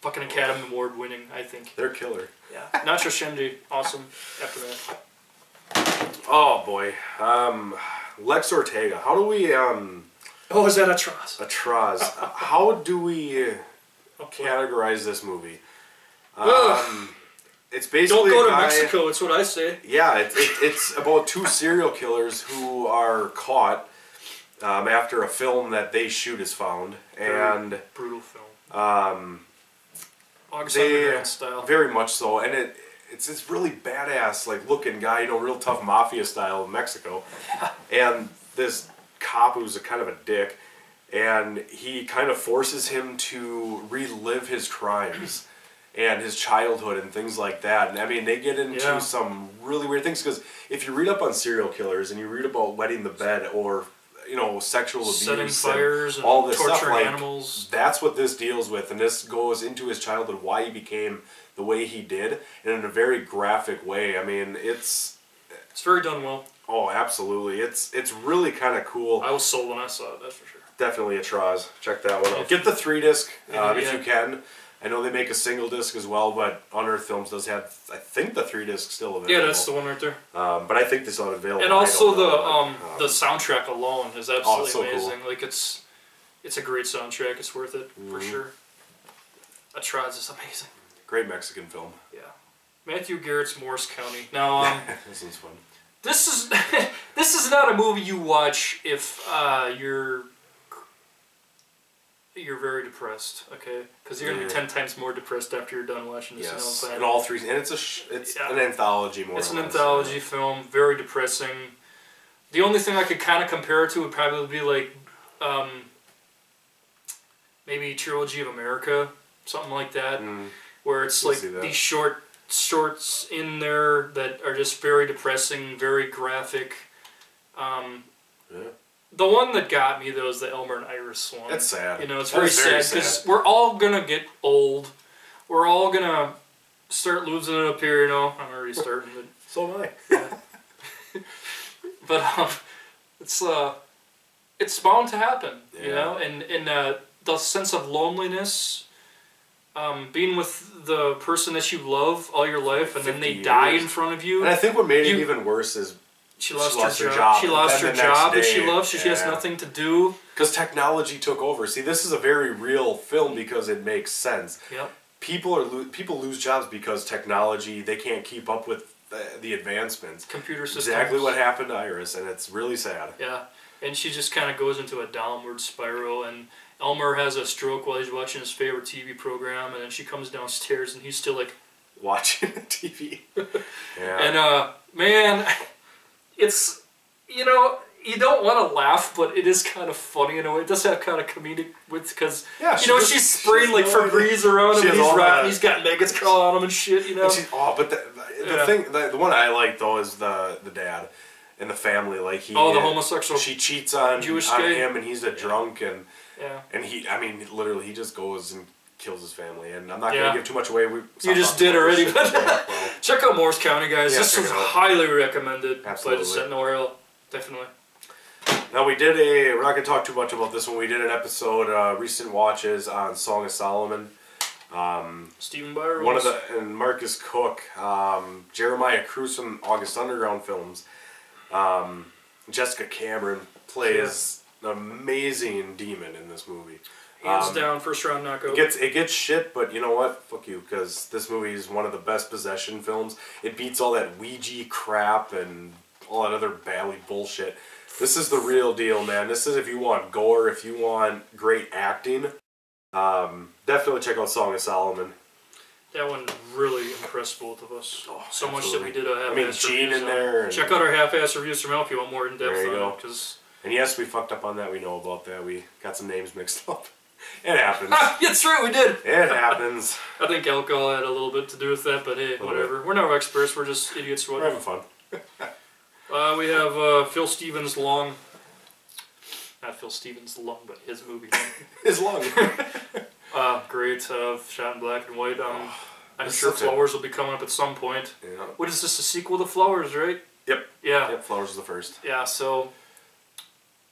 fucking Academy Award winning. I think. They're killer. Yeah. Nacho Cerdà, awesome. After that. Oh boy, um, Lex Ortega. How do we um, Oh, is that a trust? Atroz? how do we Okay. categorize this movie? Um, it's basically Don't go to guy- Mexico. It's what I say. Yeah, it, it, it's about two serial killers who are caught um, after a film that they shoot is found, and Brutal film. um, August they style. very much so, and it it's this really badass like looking guy, you know, real tough mafia style in Mexico, and this cop who's a kind of a dick, and he kind of forces him to relive his crimes. And his childhood and things like that. And I mean, they get into Yeah. some really weird things because if you read up on serial killers and you read about wetting the bed or, you know, sexual abuse, Setting and fires and all this torturing stuff, like, animals. that's what this deals with, and this goes into his childhood, why he became the way he did, and in a very graphic way. I mean, it's It's very done well. Oh, absolutely, it's it's really kind of cool. I was sold when I saw it. That's for sure. Definitely a Traz. Check that one out. Get the three disc Yeah, um, if you can. I know they make a single disc as well, but Unearthed Films does have, I think, the three disc still available. Yeah, that's the one right there. Um, but I think this is available. And also the know, um but, the soundtrack alone is absolutely Oh, so cool. amazing. Like it's it's a great soundtrack. It's worth it for Mhm. sure. Atroz is amazing. great Mexican film. Yeah. Matthew Garrett's Morris County. Now, um, this one's fun. This is this is not a movie you watch if uh, you're you're very depressed, okay? Because you're gonna be ten times more depressed after you're done watching this. Yes, You know what I'm and all three, and it's a sh- it's Yeah. an anthology more. It's an less. anthology film, very depressing. The only thing I could kind of compare it to would probably be like um, maybe Trilogy of America, something like that, Mm. where it's like these short shorts in there that are just very depressing, very graphic. Um, Yeah. the one that got me though is the Elmer and Iris one. That's sad. You know, it's very very sad because we're all gonna get old. We're all gonna start losing it up here. You know, I'm already starting, but So am I. but um, it's uh, it's bound to happen. You know, and and uh, the sense of loneliness. Um, being with the person that you love all your life, and then 50 they die in front of you. And I think what made it even worse is She lost, She lost her, her job. job, She lost her job that she loves. so She has nothing to do. because technology took over. See, this is a very real film because it makes sense. Yep. People are lo- people lose jobs because technology they can't keep up with the, the advancements. Computer systems. Exactly what happened to Iris, and it's really sad. Yeah, and she just kind of goes into a downward spiral. And Elmer has a stroke while he's watching his favorite TV program, and then she comes downstairs, and he's still like, Watching TV. yeah. and uh, man, it's you know you don't want to laugh, but it is kind of funny in a way. It does have kind of comedic with because Yeah, you know just- she's spraying she like Febreze around him, and he's rotting. He's got maggots crawling on him and shit. You know. Oh, but the, the Yeah. thing, the, the one I like though is the the dad and the family. Like he, Oh, the homosexual She cheats on Jewish on guy? him, and he's a drunk, and yeah. and he, I mean, literally, he just goes and kills his family. And I'm not Yeah. gonna give too much away. We You just did already, but. Yeah, well, check out Morris County, guys. Yeah, this check was it out. highly recommended by Absolutely. the Sentinel Rail. Definitely. Now we did a. We're not gonna talk too much about this one. We did an episode, uh, recent watches on Song of Solomon. Stephen Biro. One of the and Marcus Koch, um, Jeremiah Cruz from August Underground films, um, Jessica Cameron plays amazing demon in this movie. hands um, down first round knockout. It gets it gets shit, but you know what? Fuck you, because this movie is one of the best possession films. It beats all that Ouija crap and all that other bally bullshit. This is the real deal, man. This is if you want gore, if you want great acting. Um, definitely check out Song of Solomon. That one really impressed both of us. Oh, so much that we did a half I mean, Gene in there. Check out our half-ass reviews from El if you want more in depth There you on go. it. Because and yes, we fucked up on that. We know about that. We got some names mixed up. It happens. that's right, we did. it happens. I think alcohol had a little bit to do with that, but hey, Little whatever. We're not experts. We're just idiots. We're having fun. Uh, we have uh, Phil Stevens' Lung. Not Phil Stevens' long, but his movie. his long. uh, great, uh, shot in black and white. Um, I'm sure is such a- Flowers will be coming up at some point. yeah. What is this? A sequel to Flowers, right? Yep. Yeah. Yep. Flowers is the first. Yeah, so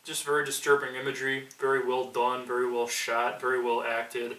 just very disturbing imagery, very well done, very well shot, very well acted.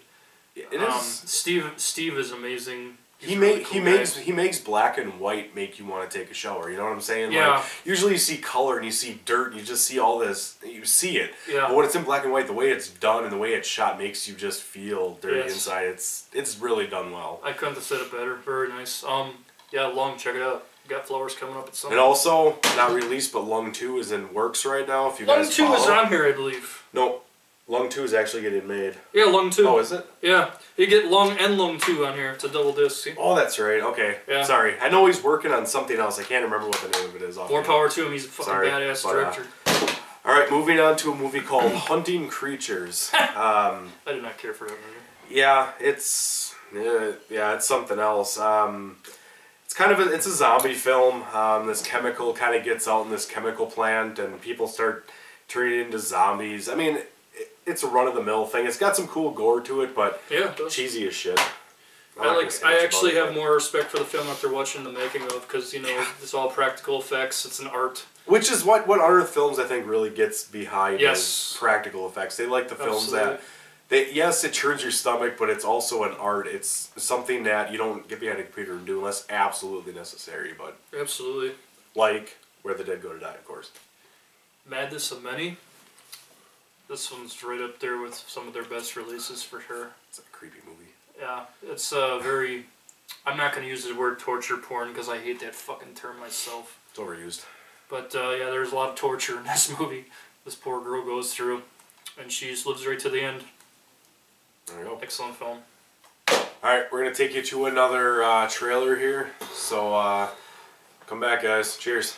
It is. um, Steve Steve is amazing. He's he really make cool he guy. makes he makes black and white make you want to take a shower. You know what I'm saying? Yeah. Like, usually you see color and you see dirt and you just see all this. You see it. Yeah. But when it's in black and white, the way it's done and the way it's shot makes you just feel dirty Yes. inside. It's it's really done well. I couldn't have said it better. Very nice. Um, yeah, Lung. Check it out. Got flowers coming up at some. And also not released, but Lung Two is in works right now. If you Lung guys two is on here, I believe. No, Lung Two is actually getting made. Yeah, Lung two. Oh, is it? Yeah, you get Lung and Lung two on here. It's a double disc. Oh, that's right. Okay. Yeah. Sorry. I know he's working on something else. I can't remember what the name of it is. More offhand. power to him. He's a fucking Sorry, badass but, uh, director. All right, moving on to a movie called Hunting Creatures. Um, I did not care for that movie. yeah, it's yeah, yeah, it's something else. Um, it's kind of a, it's a zombie film. Um, this chemical kind of gets out in this chemical plant, and people start turning into zombies. I mean, it, it's a run of the mill thing. It's got some cool gore to it, but Yeah, it cheesy as shit. I'm I like. I actually it, have more respect for the film after watching the making of, because you know it's all practical effects. It's an art. Which is what what other films I think really gets behind Yes. is practical effects. They like the films Absolutely. that they yes, it churns your stomach, but it's also an art. It's something that you don't get behind a computer and do unless absolutely necessary. But Absolutely. like Where the Dead Go to Die, of course. Madness of Many. This one's right up there with some of their best releases for sure. It's a creepy movie. Yeah, it's a very I'm not gonna use the word torture porn because I hate that fucking term myself. It's overused. But uh, yeah, there's a lot of torture in this movie. This poor girl goes through, and she just lives right to the end. There you go. Excellent film. All right, we're gonna take you to another uh, trailer here. So uh, come back, guys. Cheers.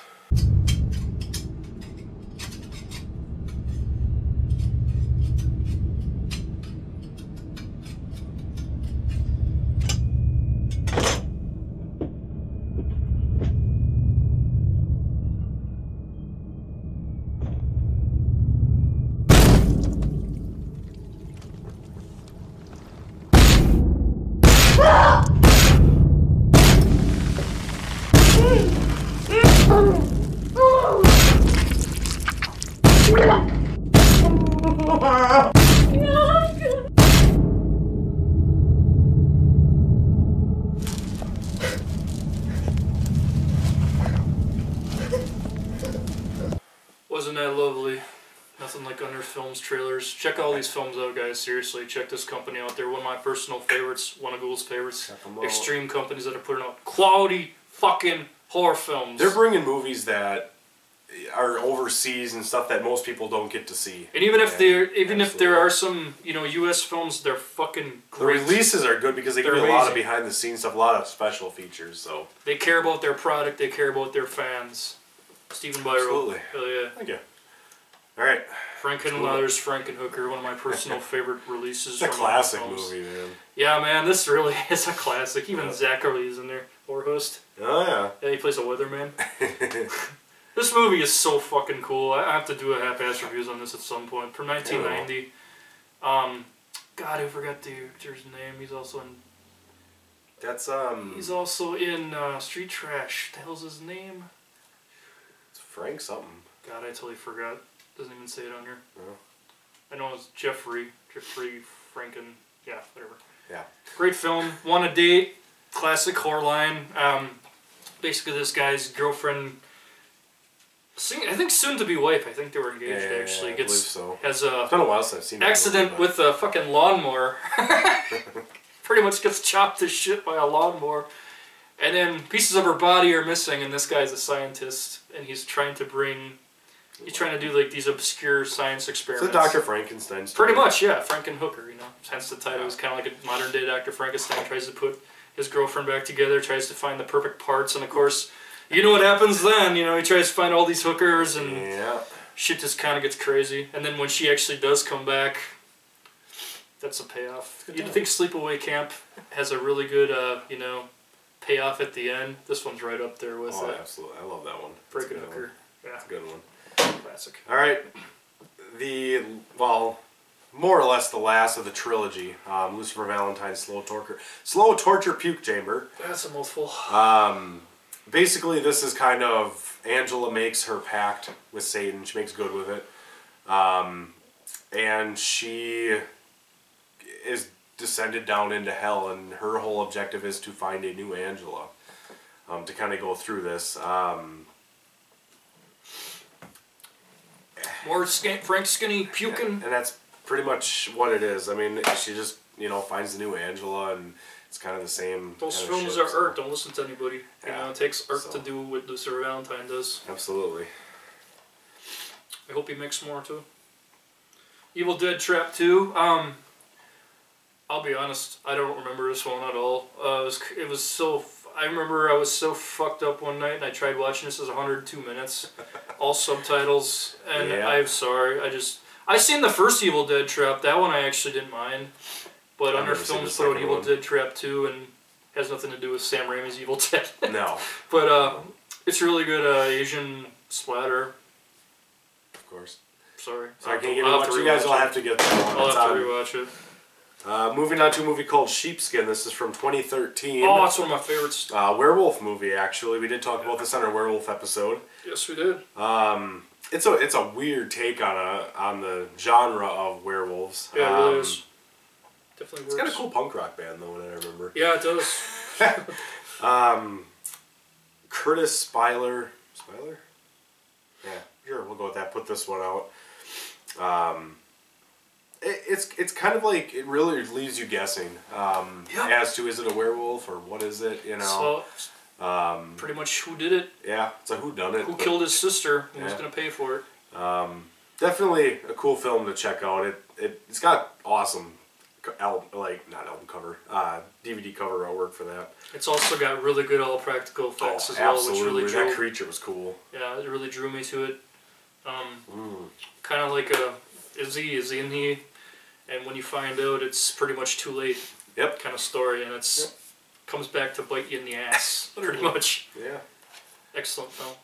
Guys. Seriously, check this company out. They're one of my personal favorites. One of Ghoul's favorites. Check 'em out. Extreme companies that are putting out quality fucking horror films. They're bringing movies that are overseas and stuff that most people don't get to see. and even if Yeah, there, even if there are some, you know, U.S. films, they're fucking great. The releases are good because they give They're you a lot of behind the scenes stuff, a lot of special features. So They care about their product. They care about their fans. Stephen Biro. Absolutely. Hell yeah. thank you. All right, Frank Henenlotter's Frankenhooker, one of my personal favorite releases. it's a classic movie, man. Yeah, man, this really is a classic. Even Yeah. Zacherley is in there, or host. Oh Yeah, Yeah, he plays a weatherman. This movie is so fucking cool. I have to do a half-ass reviews on this at some point. From 1990. Um, God, I forgot the actor's name. He's also in. That's um. He's also in uh, Street Trash. The hell's his name? it's Frank something. God, I totally forgot. Doesn't even say it on here. No. I know it's Jeffrey. Jeffrey Franken. Yeah, whatever. Yeah. Great film. Want a date? Classic horror line. Um, basically, this guy's girlfriend. Soon, I think soon to be wife. I think they were engaged. Yeah, actually, I gets so. has a It's been a while since I've seen accident movie, with a fucking lawnmower. Pretty much gets chopped to shit by a lawnmower. And then pieces of her body are missing, and this guy's a scientist, and he's trying to bring, he's trying to do like these obscure science but- It's experiments. a Dr. Frankenstein story. Pretty much, yeah, Frankenhooker, you know. Hence the title is kind of like a modern day Dr. Frankenstein tries to put his girlfriend back together, tries to find the perfect parts, and of course, you know what happens then. You know, he tries to find all these hookers, and Yeah. shit just kind of gets crazy. And then when she actually does come back, that's a payoff. You'd think Sleepaway Camp has a really good, uh, you know, payoff at the end. This one's right up there with Oh, uh, absolutely. I love that one. That's a good Frankenhooker. one. Yeah, That's a good one. Classic. All right. The well, more or less the last of the trilogy. Um, Lucifer Valentine's Slow Torture, Slow Torture Puke Chamber. That's a mouthful. Um, basically, this is kind of Angela makes her pact with Satan. She makes good with it, um, and she is descended down into hell. And her whole objective is to find a new Angela. Um, to kind of go through this. Um, More skin- Frank Skinny puking. and that's pretty much what it is. I mean, she just you know finds the new Angela, and it's kind of the same. Those films shit, are so- art. Don't listen to anybody. You know, it takes art so- to do what Lucifer Valentine does. Absolutely. I hope he makes more too. Evil Dead Trap Two. Um, I'll be honest. I don't remember this one at all. Uh, it was it was so. I remember I was so fucked up one night, and I tried watching this as 102 minutes, all subtitles, and Yeah. I'm sorry. I just I seen the first Evil Dead Trap. That one I actually didn't mind, but I've Unearthed Films put out Evil. Dead Trap Two, and has nothing to do with Sam Raimi's Evil Dead. No, but uh, it's really good uh, Asian splatter. of course. Sorry. So I can't give I'll it have much. to You guys will have to get that one. I'll It's have to rewatch it. Uh, moving on to a movie called Sheepskin. This is from 2013. Oh, it's one of my favorites. uh, werewolf movie. Actually, we did talk about this on our werewolf episode. Yes, we did. Um, it's a it's a weird take on a on the genre of werewolves. Yeah, it really Um, is. Definitely It's works. got a cool punk rock band though, when I remember. Yeah, it does. Um, Kurtis Spieler. Spieler? Yeah, sure, we'll go with that. Put this one out. Um, it, it's it's kind of like it really leaves you guessing um, Yeah. as to is it a werewolf or what is it? You know, So, um, pretty much who did it, yeah, it's a who done it. who killed his sister, and Yeah. going to pay for it. Definitely a cool film to check out. It, it it's got awesome, album like not album cover, uh, DVD cover artwork for that. It's also got really good all practical effects oh, as well, which really drew. that creature was cool. Yeah, it really drew me to it. Um, Mm. Kind of like a is he is he in he, and when you find out, it's pretty much too late. Yep. Kind of story, and it's comes back to bite you in the ass, pretty much. Yeah. Excellent film.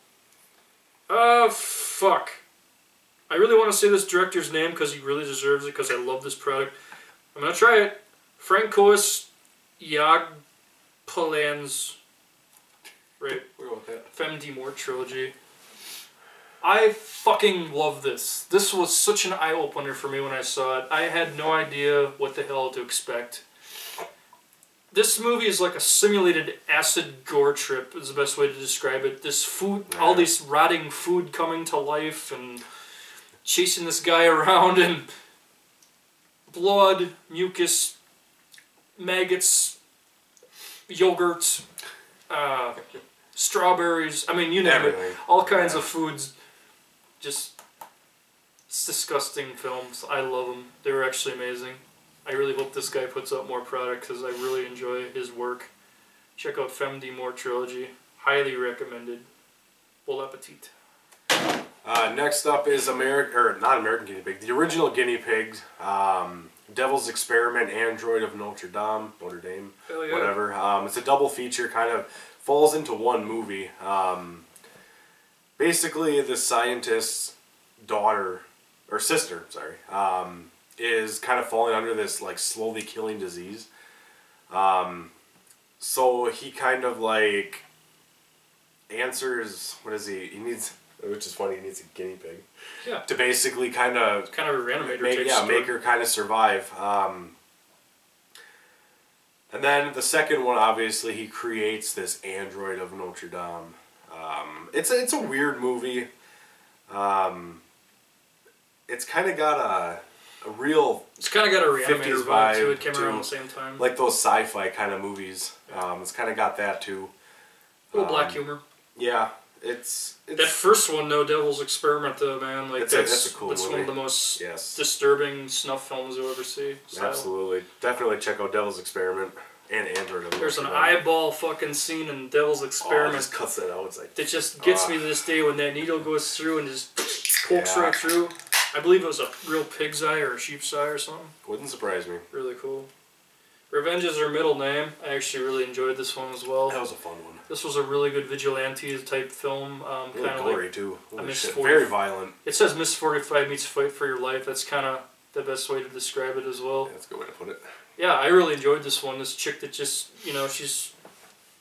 Uh, fuck. I really want to say this director's name because he really deserves it because I love this product. I'm gonna try it. Frankos Jagpalans. Right. Go with that. Femme de Mort trilogy. I fucking love this. This was such an eye opener for me when I saw it. I had no idea what the hell to expect. This movie is like a simulated acid gore trip, is the best way to describe it. This food, all this rotting food coming to life and chasing this guy around and blood, mucus, maggots, yogurt, uh, strawberries. I mean, you name Everything. it. All kinds Yeah. of foods. Just it's disgusting films. I love them. They're actually amazing. I really hope this guy puts out more product because I really enjoy his work. Check out Femme de Mort trilogy. Highly recommended. Bon appetit. Uh, next up is American, or not American Guinea Pig, the original Guinea Pig, um, Devil's Experiment, Android of Notre Dame, Notre Dame, Hell yeah. whatever. Um, it's a double feature, kind of falls into one movie. Um, basically, the scientist's daughter, or sister, sorry, um, is kind of falling under this like slowly killing disease. Um, so he kind of like answers. What is he? He needs, which is funny. He needs a guinea pig Yeah. to basically kind of Kind of a reanimator make, type yeah, make her kind of survive. Um, and then the second one, obviously, he creates this android of Notre Dame. Um, it's a, it's a weird movie. Um, it's kind of got a, a real It's kind of got a reanimator 50s vibe to it. Came around the same time. like those sci-fi kind of movies. Um, it's kind of got that too. a little black um, humor. Yeah, it's That first one, No Devil's Experiment, though, man, like It's a- that's that's a cool that's one of the most yes, disturbing snuff films you'll ever see. So, absolutely. Definitely check out Devil's Experiment and Android. of There's an Dame. eyeball fucking scene in Devil's Oh, it Experiment just cuts that out. It's like that just gets Ah. me to this day when that needle goes through and just pokes Yeah. right through. I believe it was a real pig's eye or a sheep's eye or something. wouldn't surprise me. Really cool. Revenge is her middle name. I actually really enjoyed this one as well. That was a fun one. This was a really good vigilante type film. Um, Really kind of gory like too. Holy Miss 40 Very violent. it says Miss Forty Five meets Fight for Your Life. That's kind of the best way to describe it as well. Yeah, that's a good way to put it. Yeah, I really enjoyed this one. This chick that just, you know, she's,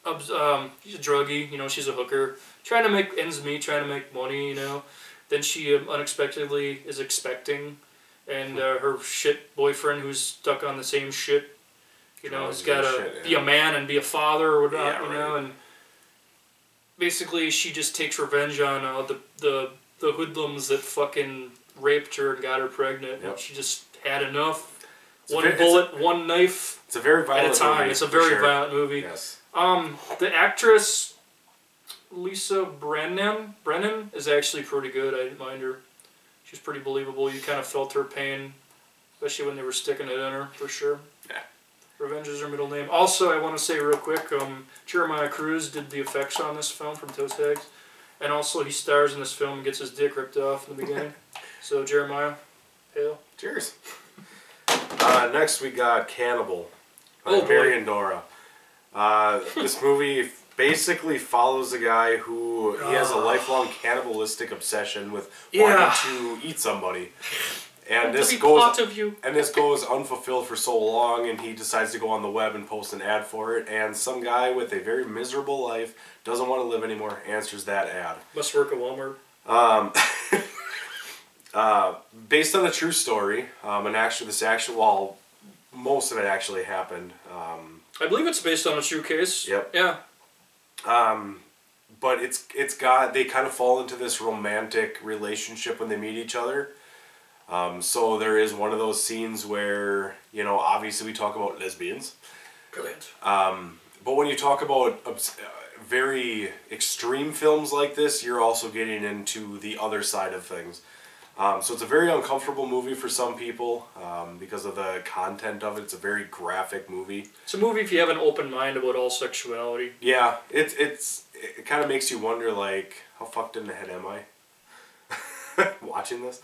um, she's a druggie. You know, she's a hooker, trying to make ends meet, trying to make money. You know, then she um, unexpectedly is expecting, and uh, her shit boyfriend who's stuck on the same shit. You know, has got to be a man and be a father or whatnot. Yeah, you know, right. and basically she just takes revenge on uh, the the the hoodlums that fucking raped her and got her pregnant. Yep. She just had enough. It's one ve- it's a- bullet, one knife It's a very violent. at a time. movie, it's a very sure. violent movie. Yes. Um, the actress Lisa Brennan Brennan is actually pretty good. I didn't mind her. She's pretty believable. You kind of felt her pain, especially when they were sticking it in her for sure. Yeah. Revenge is her middle name. Also, I want to say real quick, um, Jeremiah Cruz did the effects on this film from Toe Tags, and also he stars in this film and gets his dick ripped off in the beginning. so Jeremiah, hail. Cheers. Uh, next we got Cannibal by Oh. Marian Dora. Uh, this movie basically follows a guy who he has a lifelong cannibalistic obsession with Yeah. wanting to eat somebody. And this goes of you. and this goes unfulfilled for so long and he decides to go on the web and post an ad for it and some guy with a very miserable life doesn't want to live anymore answers that ad Must work at Walmart. um, uh, based on a true story um, and actually this actual well, most of it actually happened um, I believe it's based on a true case. Yep. Yeah. um, but it's it's got they kind of fall into this romantic relationship when they meet each other Um, so there is one of those scenes where you know obviously we talk about lesbians, Brilliant. but when you talk about uh, very extreme films like this, you're also getting into the other side of things. Um, so it's a very uncomfortable movie for some people um, because of the content of it. It's a very graphic movie. It's a movie if you have an open mind about all sexuality. Yeah, it's it's it kind of makes you wonder like how fucked in the head am I watching this?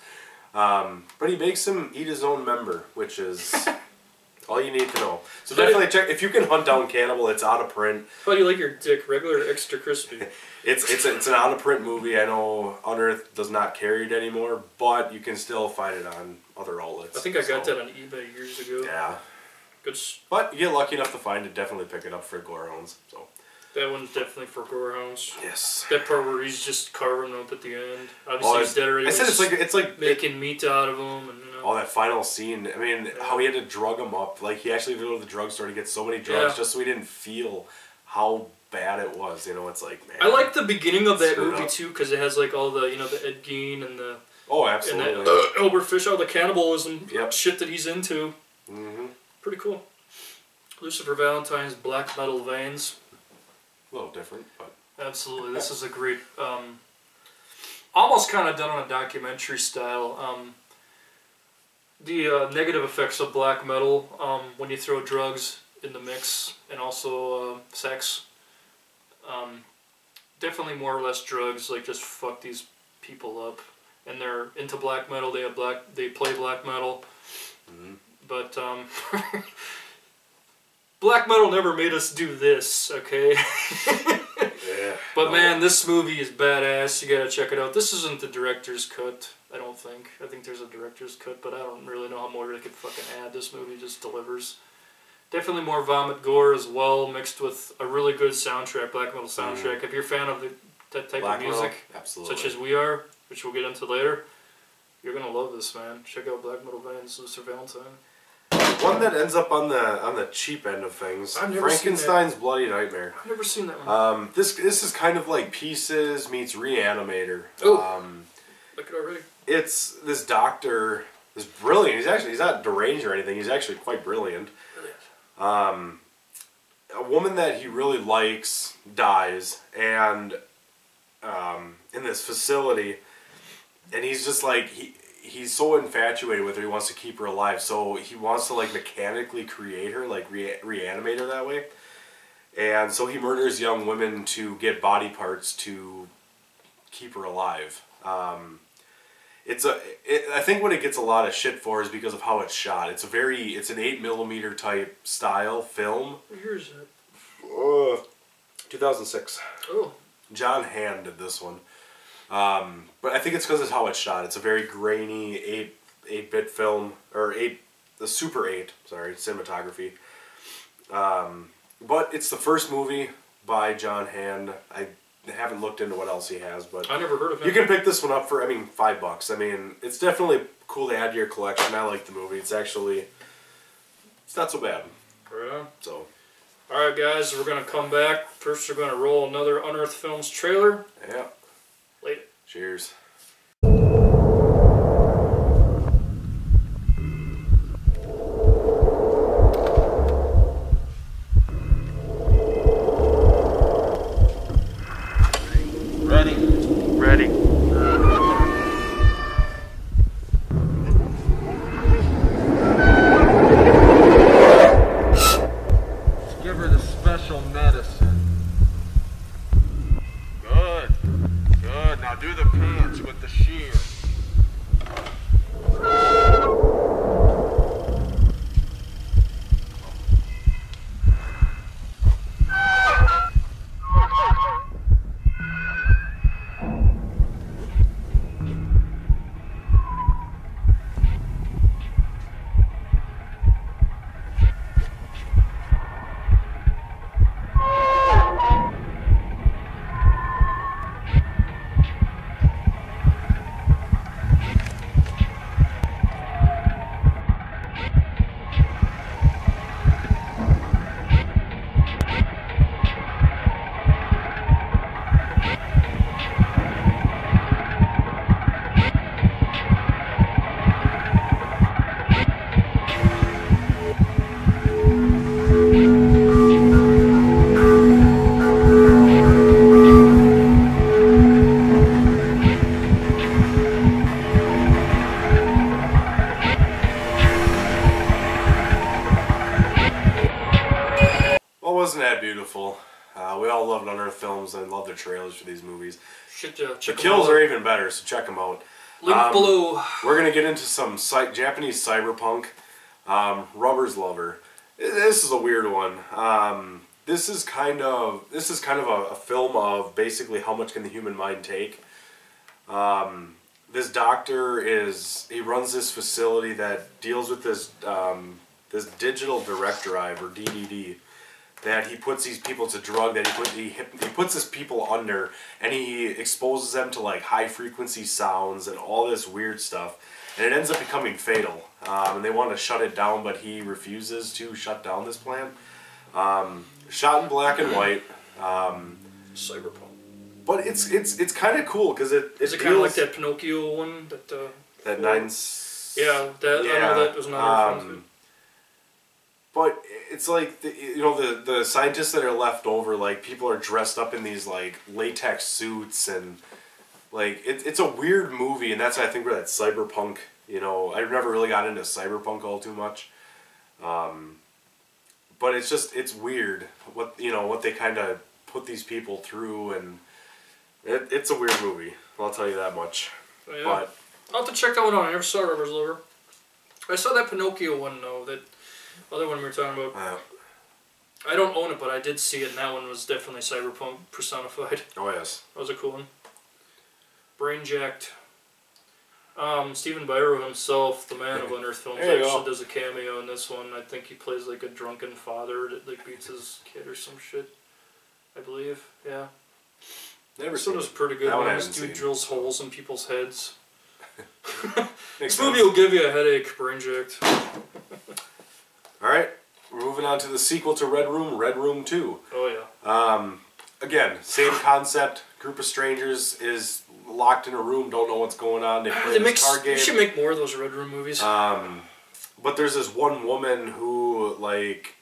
Um, but he makes him eat his own member, which is all you need to know. So But it- definitely check if you can hunt down Cannibal. It's out of print. How do you like your dick? Regular, or extra crispy. It's it's a, it's an out of print movie. I know Unearth does not carry it anymore, but you can still find it on other outlets. I think I got that on eBay years ago. Yeah, Good. but you get lucky enough to find it. Definitely pick it up for Gorehounds. So That one's definitely for gorehounds. yes. That part where he's just carving them up at the end. Obviously, Oh, he's dead already. I said it's like it's like making meat out of them, and you know. Oh, that final scene. I mean, how he had to drug him up. Like, he actually had to go to the drugstore to get so many drugs Yeah. just so he didn't feel how bad it was. You know, it's like, man. I like the beginning of that movie up. too because it has like all the you know the Ed Gein and the Oh, and absolutely. that uh, Albert Fish, all the cannibalism Yep. shit that he's into. Mm-hmm. Pretty cool. Lucifer Valentine's Black Metal Veins. A little different, but. Absolutely, this is a great, um, almost kind of done on a documentary style. Um, the uh, negative effects of black metal um, when you throw drugs in the mix and also uh, sex. Um, definitely more or less drugs, like just fuck these people up. And they're into black metal. They have black. They play black metal. But um, black metal never made us do this. Okay. Yeah. But man, this movie is badass. You gotta check it out. This isn't the director's cut. I don't think. I think there's a director's cut, but I don't really know how more they could fucking add. This movie just delivers. Definitely more vomit gore as well, mixed with a really good soundtrack, black metal soundtrack. If you're a fan of the, that type Black of music, Metal, absolutely. such as we are, which we'll get into later, you're gonna love this, man. Check out Black Metal Veins, Lucifer Valentine. One that ends up on the on the cheap end of things. I've never seen. Frankenstein's Bloody Nightmare. I've never seen that one. Um, this this is kind of like Pieces meets Reanimator. Ooh. Um, Look it already. it's this doctor is brilliant. He's actually he's not deranged or anything. He's actually quite brilliant. Um, a woman that he really likes dies, and um, in this facility, and he's just like he he's so infatuated with her. He wants to keep her alive, so he wants to like mechanically create her, like re- reanimate her that way. And so he murders young women to get body parts to keep her alive. Um, it's a. It, I think what it gets a lot of shit for is because of how it's shot. It's a very. It's an eight millimeter type style film. Year it? Uh, 2006. Oh, John Hand did this one. Um, but I think it's because of how it's shot. It's a very grainy eight eight bit film or eight the Super Eight. Sorry, cinematography. Um, but it's the first movie by John Hand. I haven't looked into what else he has, but I never heard of him. you can pick this one up for I mean five bucks. I mean it's definitely cool to add to your collection. I like the movie. It's actually it's not so bad. Right on. So Alright, guys, we're going to come back. First, we're going to roll another Unearthed Films trailer. yeah. Later. Cheers. Trailers for these movies. Shit, uh, The kills are even better, so check them out. Link um, below. We're gonna get into some Japanese cyberpunk. Um, Rubber's Lover. This is a weird one. Um, this is kind of this is kind of a, a film of basically how much can the human mind take. Um, this doctor is he runs this facility that deals with this um, this digital direct drive or DDD that he puts these people to drug that he put he, he puts his people under and he exposes them to like high frequency sounds and all this weird stuff and it ends up becoming fatal um, and they want to shut it down but he refuses to shut down this plan um, shot in black and white um, Cyberpunk. but it's it's it's kind of cool because it, it Is it kind of like that Pinocchio one? That uh, that nine Yeah, that I know that was film um, But it's like the, you know the the scientists that are left over, like people are dressed up in these like latex suits and like it, it's a weird movie, and that's I think where that cyberpunk. You know, I never really got into cyberpunk all too much. Um, but it's just it's weird what you know what they kind of put these people through, and it, it's a weird movie. I'll tell you that much. Oh, yeah. But I'll have to check that one out. I never saw Rubber's Lover. I saw that Pinocchio one though. That other one we were talking about. uh, I don't own it, but I did see it, and that one was definitely cyberpunk personified. oh yes, That was a cool one. Brain jacked. Um, Stephen Biro himself, the man of Unearthed Films, actually go. does a cameo in this one. I think he plays like a drunken father that like beats his kid or some shit. I believe, yeah. never This seen one was pretty good. That one This dude drills holes in people's heads. This movie will give you a headache, brain jacked. All right, we're moving on to the sequel to Red Room, Red Room Two. Oh yeah. Um, again, same concept. Group of strangers is locked in a room, don't know what's going on. They play They, this card game. should make more of those Red Room movies. Um, but there's this one woman who like.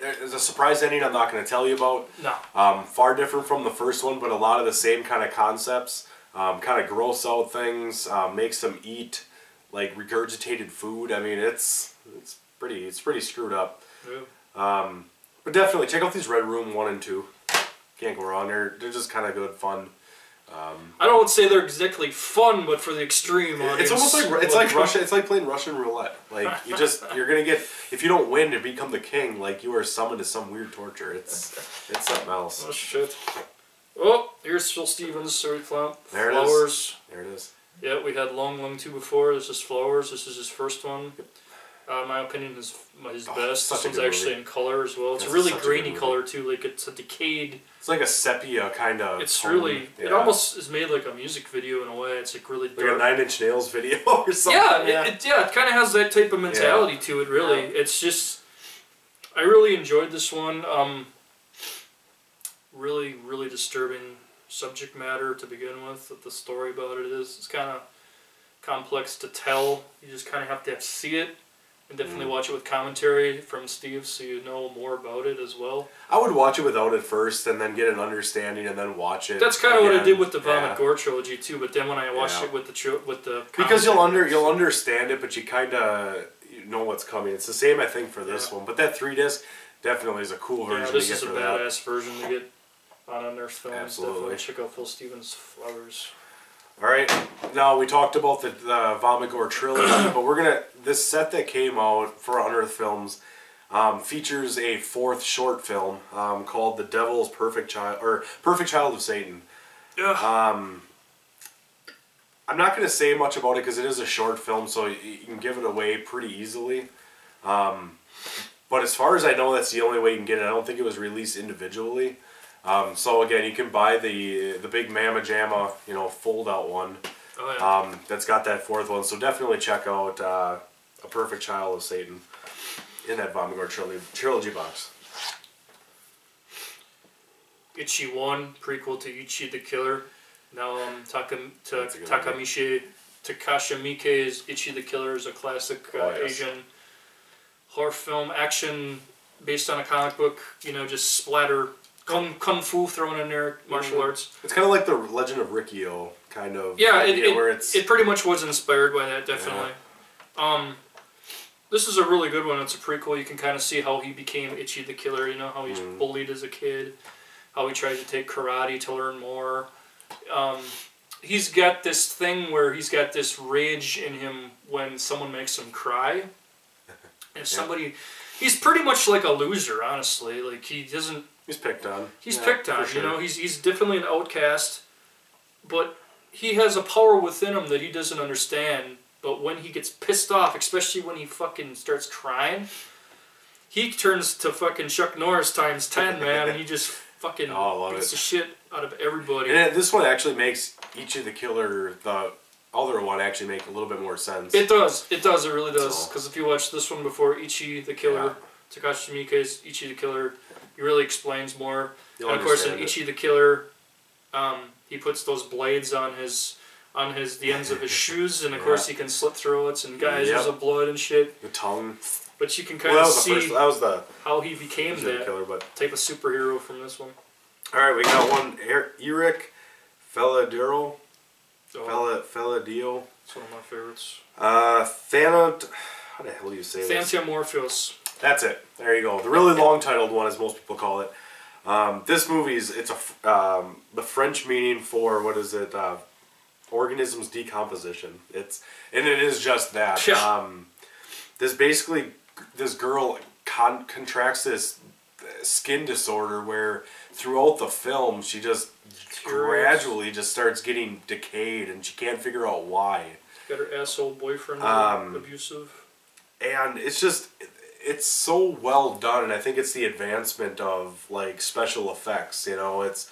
There's a surprise ending I'm not going to tell you about. no. Um, far different from the first one, but a lot of the same kind of concepts. Um, kind of gross out things, um, makes them eat like regurgitated food. I mean, it's it's pretty it's pretty screwed up. Yeah. Um, but definitely check out these Red Room one and two. Can't go wrong. They're they're just kind of good fun. I don't say they're exactly fun, but for the extreme audience. It's almost like it's like Russia. It's like playing Russian roulette. Like you just you're gonna get if you don't win to become the king, like you are summoned to some weird torture. It's it's something else. Oh shit. Oh, here's Phil Stevens, Sorry Clown. There it is. Flowers. There it is. Yeah, we had Long Lung 2 before. This is Flowers. This is his first one. Uh, my opinion, is his Oh, best. This one's actually movie. in color as well. It's That's a really such a grainy color too. Like it's a decayed. It's like a sepia kind of. It's tone. really. It almost is made like a music video in a way. It's like really like a. Nine Inch Nails video or something. yeah, It, it, yeah, it kind of has that type of mentality to it. Really, it's just. I really enjoyed this one. Um, really, really disturbing subject matter to begin with. That the story about it is it's kind of complex to tell. You just kind of have to see it, and definitely Mm. watch it with commentary from Steve, so you know more about it as well. I would watch it without it first, and then get an understanding, and then watch it. That's kind of what I did with the Vomit Yeah. Gore trilogy too. But then when I watched Yeah. it with the tro- with the because you'll under you'll understand it, but you kind of you know what's coming. It's the same I think for this Yeah. one, but that three disc definitely is a cool version Yeah, this to get is a for that. badass version to get on Unearthed Films. Absolutely. Definitely check out Phil Stevens' Flowers. All right, now we talked about the, the Vomit Gore trilogy, but we're gonna this set that came out for Unearthed Films um, features a fourth short film um, called "The Devil's Perfect Child" or "Perfect Child of Satan." Yeah. Um, I'm not going to say much about it because it is a short film, so you, you can give it away pretty easily. Um, but as far as I know, that's the only way you can get it. I don't think it was released individually. Um, so again, you can buy the the big Mama Jamma, you know, fold out one. oh yeah. Um, that's got that fourth one. So definitely check out uh, a Perfect Child of Satan in that Vomit Gore trilogy, trilogy box. Ichi One prequel to Ichi the Killer. Now um, Taka, ta, That's a good Takamichi Takasha Miike's Ichi the Killer is a classic uh, Oh, yes. Asian horror film action based on a comic book. You know, just splatter kung kung fu thrown in there, martial Mhm. arts. It's kind of like the Legend of Riki-Oh kind of Yeah, it, idea it, where it's it pretty much was inspired by that, definitely. Um, this is a really good one. It's a prequel. You can kind of see how he became Ichi the Killer. You know how he's bullied as a kid, how he tried to take karate to learn more. Um, he's got this thing where he's got this rage in him when someone makes him cry. If somebody, he's pretty much like a loser, honestly. Like he doesn't He's picked on. He's Yeah, picked on, sure. you know. He's he's definitely an outcast, but he has a power within him that he doesn't understand. But when he gets pissed off, especially when he fucking starts crying, he turns to fucking Chuck Norris times ten, man. And he just fucking Oh, beats it. the shit out of everybody. And this one actually makes Ichi the Killer, the other one, actually make a little bit more sense. It does. It does. It really does. So- Because if you watch this one before Ichi the Killer, Takashi Miike's Ichi the Killer, he really explains more. You'll and of course, in it. Ichi the Killer, um, he puts those blades on his on his the ends of his shoes, and of course he can slit it. and geysers Yep. of blood and shit. the tongue. But you can kind Well, of see first. That was the how he became that killer, but type of superhero from this one. all right, we got one. Er- Eric Falardeau, So, Fella Felladio, it's one of my favorites. uh, Thanot. How the hell do you say this? Morpheus. That's it. There you go. The really long titled one, as most people call it. Um, this movie is it's a um, the French meaning for what is it? Uh, organisms decomposition. It's and it is just that. Yeah. Um, this basically this girl con- contracts this skin disorder where throughout the film she just gradually just starts getting decayed and she can't figure out why. Got her asshole boyfriend, Um, abusive. and it's just it's so well done and i think it's the advancement of like special effects you know it's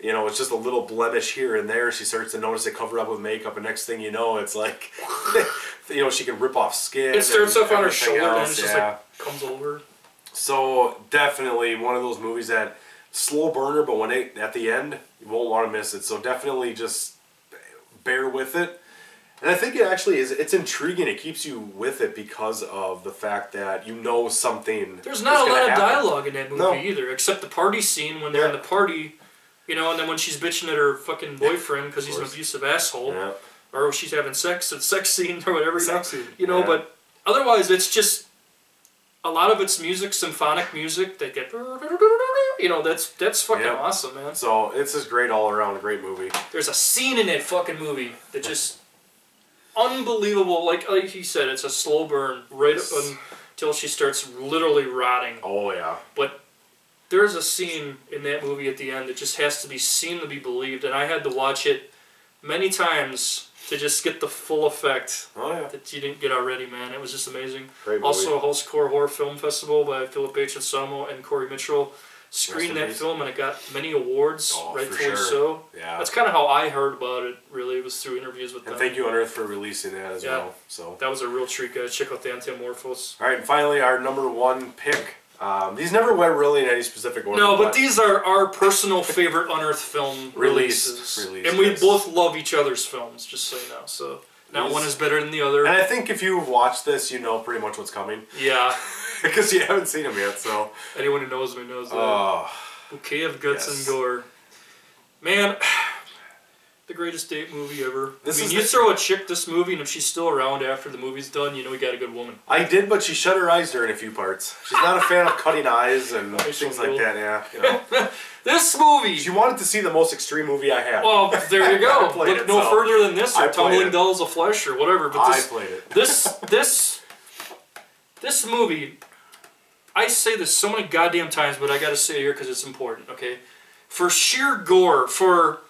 you know it's just a little blemish here and there she starts to notice it covered up with makeup and next thing you know it's like you know she can rip off skin It starts and off on her shoulder and else, it's just like comes over. so definitely one of those movies that slow burner but when it at the end you won't want to miss it so definitely just bear with it and I think it actually is. It's intriguing. It keeps you with it because of the fact that you know something. There's not a lot of happen. dialogue in that movie No. either, except the party scene when they're in the party, you know, and then when she's bitching at her fucking boyfriend because he's an abusive asshole, Yeah. or she's having sex, it's sex scene or whatever, you know, Sex scene, you know. yeah. But otherwise, it's just a lot of it's music, symphonic music that get, you know, that's that's fucking Yeah. awesome, man. So it's just great all around. A great movie. There's a scene in that fucking movie that just unbelievable. Like like he said, it's a slow burn right up until she starts literally rotting. Oh yeah. But there's a scene in that movie at the end that just has to be seen to be believed, and I had to watch it many times to just get the full effect Oh yeah. that you didn't get already, man. It was just amazing. Great movie. Also, Housecore Horror Film Festival by Philip H. Anselmo and Corey Mitchell screened that film, and it got many awards, Oh, for rightfully sure. so. Yeah. That's kind of how I heard about it. Really, it was through interviews with And them. thank you, Unearth, for releasing that as Yeah. well. So. That was a real treat, guys. Check out the Thanatomorphose. All right, and finally, our number one pick. Um, these never went really in any specific order. No, but these are our personal favorite Unearthed film Released. releases. Released, and we yes. both love each other's films, just so you know. So not one is better than the other. And I think if you watch this, you know pretty much what's coming yeah. because you haven't seen them yet. So. Anyone who knows me knows that. Oh. Bouquet of guts yes. and gore. Man, the greatest date movie ever. This I mean, you the- throw a chick this movie, and if she's still around after the movie's done, you know we got a good woman. I did, but she shut her eyes during a few parts. She's not a fan of cutting eyes and things like that. Yeah, you know. This movie. she wanted to see the most extreme movie I had. Well, there you go. Look it, no so further than this, or Tumbling. Dolls of Flesh, or whatever. But I played it. this, this, this movie. I say this so many goddamn times, but I got to say it here because it's important. Okay, for sheer gore, for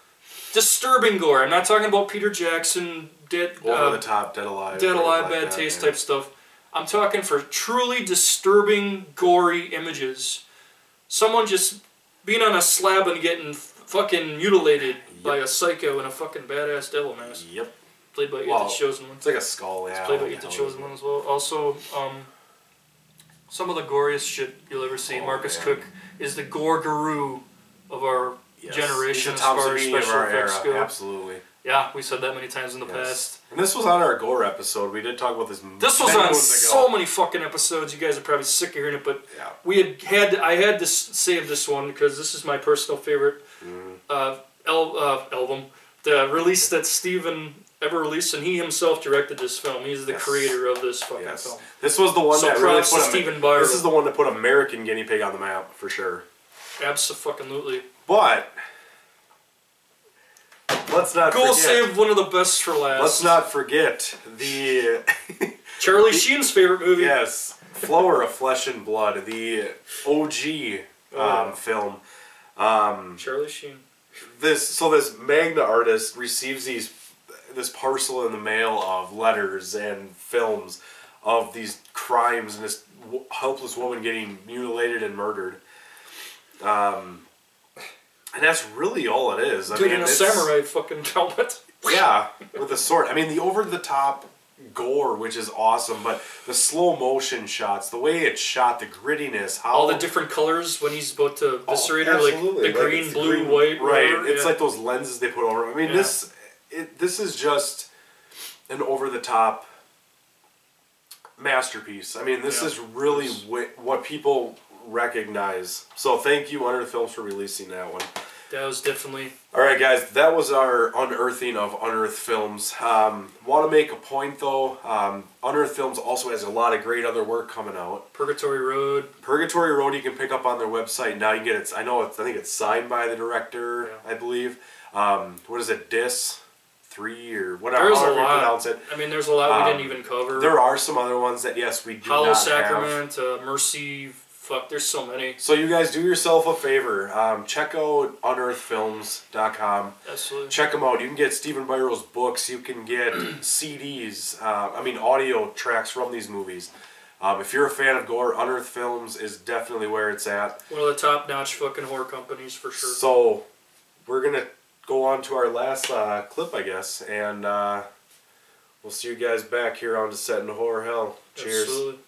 disturbing gore. I'm not talking about Peter Jackson, dead, Over uh, the top, dead alive. dead alive, like bad that, taste yeah. type stuff. I'm talking for truly disturbing, gory images. Someone just being on a slab and getting fucking mutilated by a psycho and a fucking badass devil mask. Yep, Played by Wow. Ethan Chosen One. it's like a skull. Yeah, Played by the Chosen? One as well. Also, um, some of the goriest shit you'll ever see. Oh, Marcus man. Koch is the gore guru of our Yes. generation as far as special effects go. Absolutely. Yeah, we said that many times in the Yes. past. And this was on our gore episode. We did talk about this. This was on so many fucking episodes. You guys are probably sick of hearing it, but Yeah. we had had I had to save this one because this is my personal favorite Mm-hmm. uh, el- uh, album. The release that Steven ever released, and he himself directed this film. He's the Yes. creator of this fucking Yes. film. This was the one So that really put Stephen Biro. This is the one that put American guinea pig on the map for sure. Absolutely. But let's not Go forget. save one of the best for last. Let's not forget the Charlie Sheen's favorite movie. yes, Flower of Flesh and Blood, the OG um, Oh. film. Charlie Sheen. This so this manga artist receives these this parcel in the mail of letters and films of these crimes and this w- helpless woman getting mutilated and murdered. Um, and that's really all it is. I Dude mean, in a samurai fucking helmet. Yeah, with a sword. I mean, the over the top gore, which is awesome, but the slow motion shots, the way it's shot, the grittiness, how All the different colors when he's about to Oh, eviscerate her, like the Like, green, blue, green- white, Right. whatever, It's yeah. like those lenses they put over. I mean, Yeah. this it, this is just an over the top masterpiece. I mean, this Yeah. is really wh- what people recognize. So thank you, Unearthed Films, for releasing that one. That was definitely All right, guys, that was our unearthing of Unearthed Films. Um, Want to make a point though? Um, Unearthed Films also has a lot of great other work coming out. Purgatory Road. Purgatory Road you can pick up on their website now. You get it. I know it's. I think it's signed by the director. Yeah. I believe. Um, what is it? Dis three or whatever. There's a lot. pronounce it. I mean, there's a lot we Um, didn't even cover. There are some other ones that yes we do Hollow not have. Sacrament, uh, Mercy. Fuck, there's so many. So you guys do yourself a favor. Um, check out unearthfilms.com. Absolutely. check them out. You can get Stephen Biro's books. You can get CDs. Uh, I mean, audio tracks from these movies. Um, if you're a fan of gore, Unearthed Films is definitely where it's at. One of the top-notch fucking horror companies for sure. So we're gonna go on to our last uh, clip, I guess, and uh, we'll see you guys back here on Descent into Horror Hell. Cheers. Absolutely.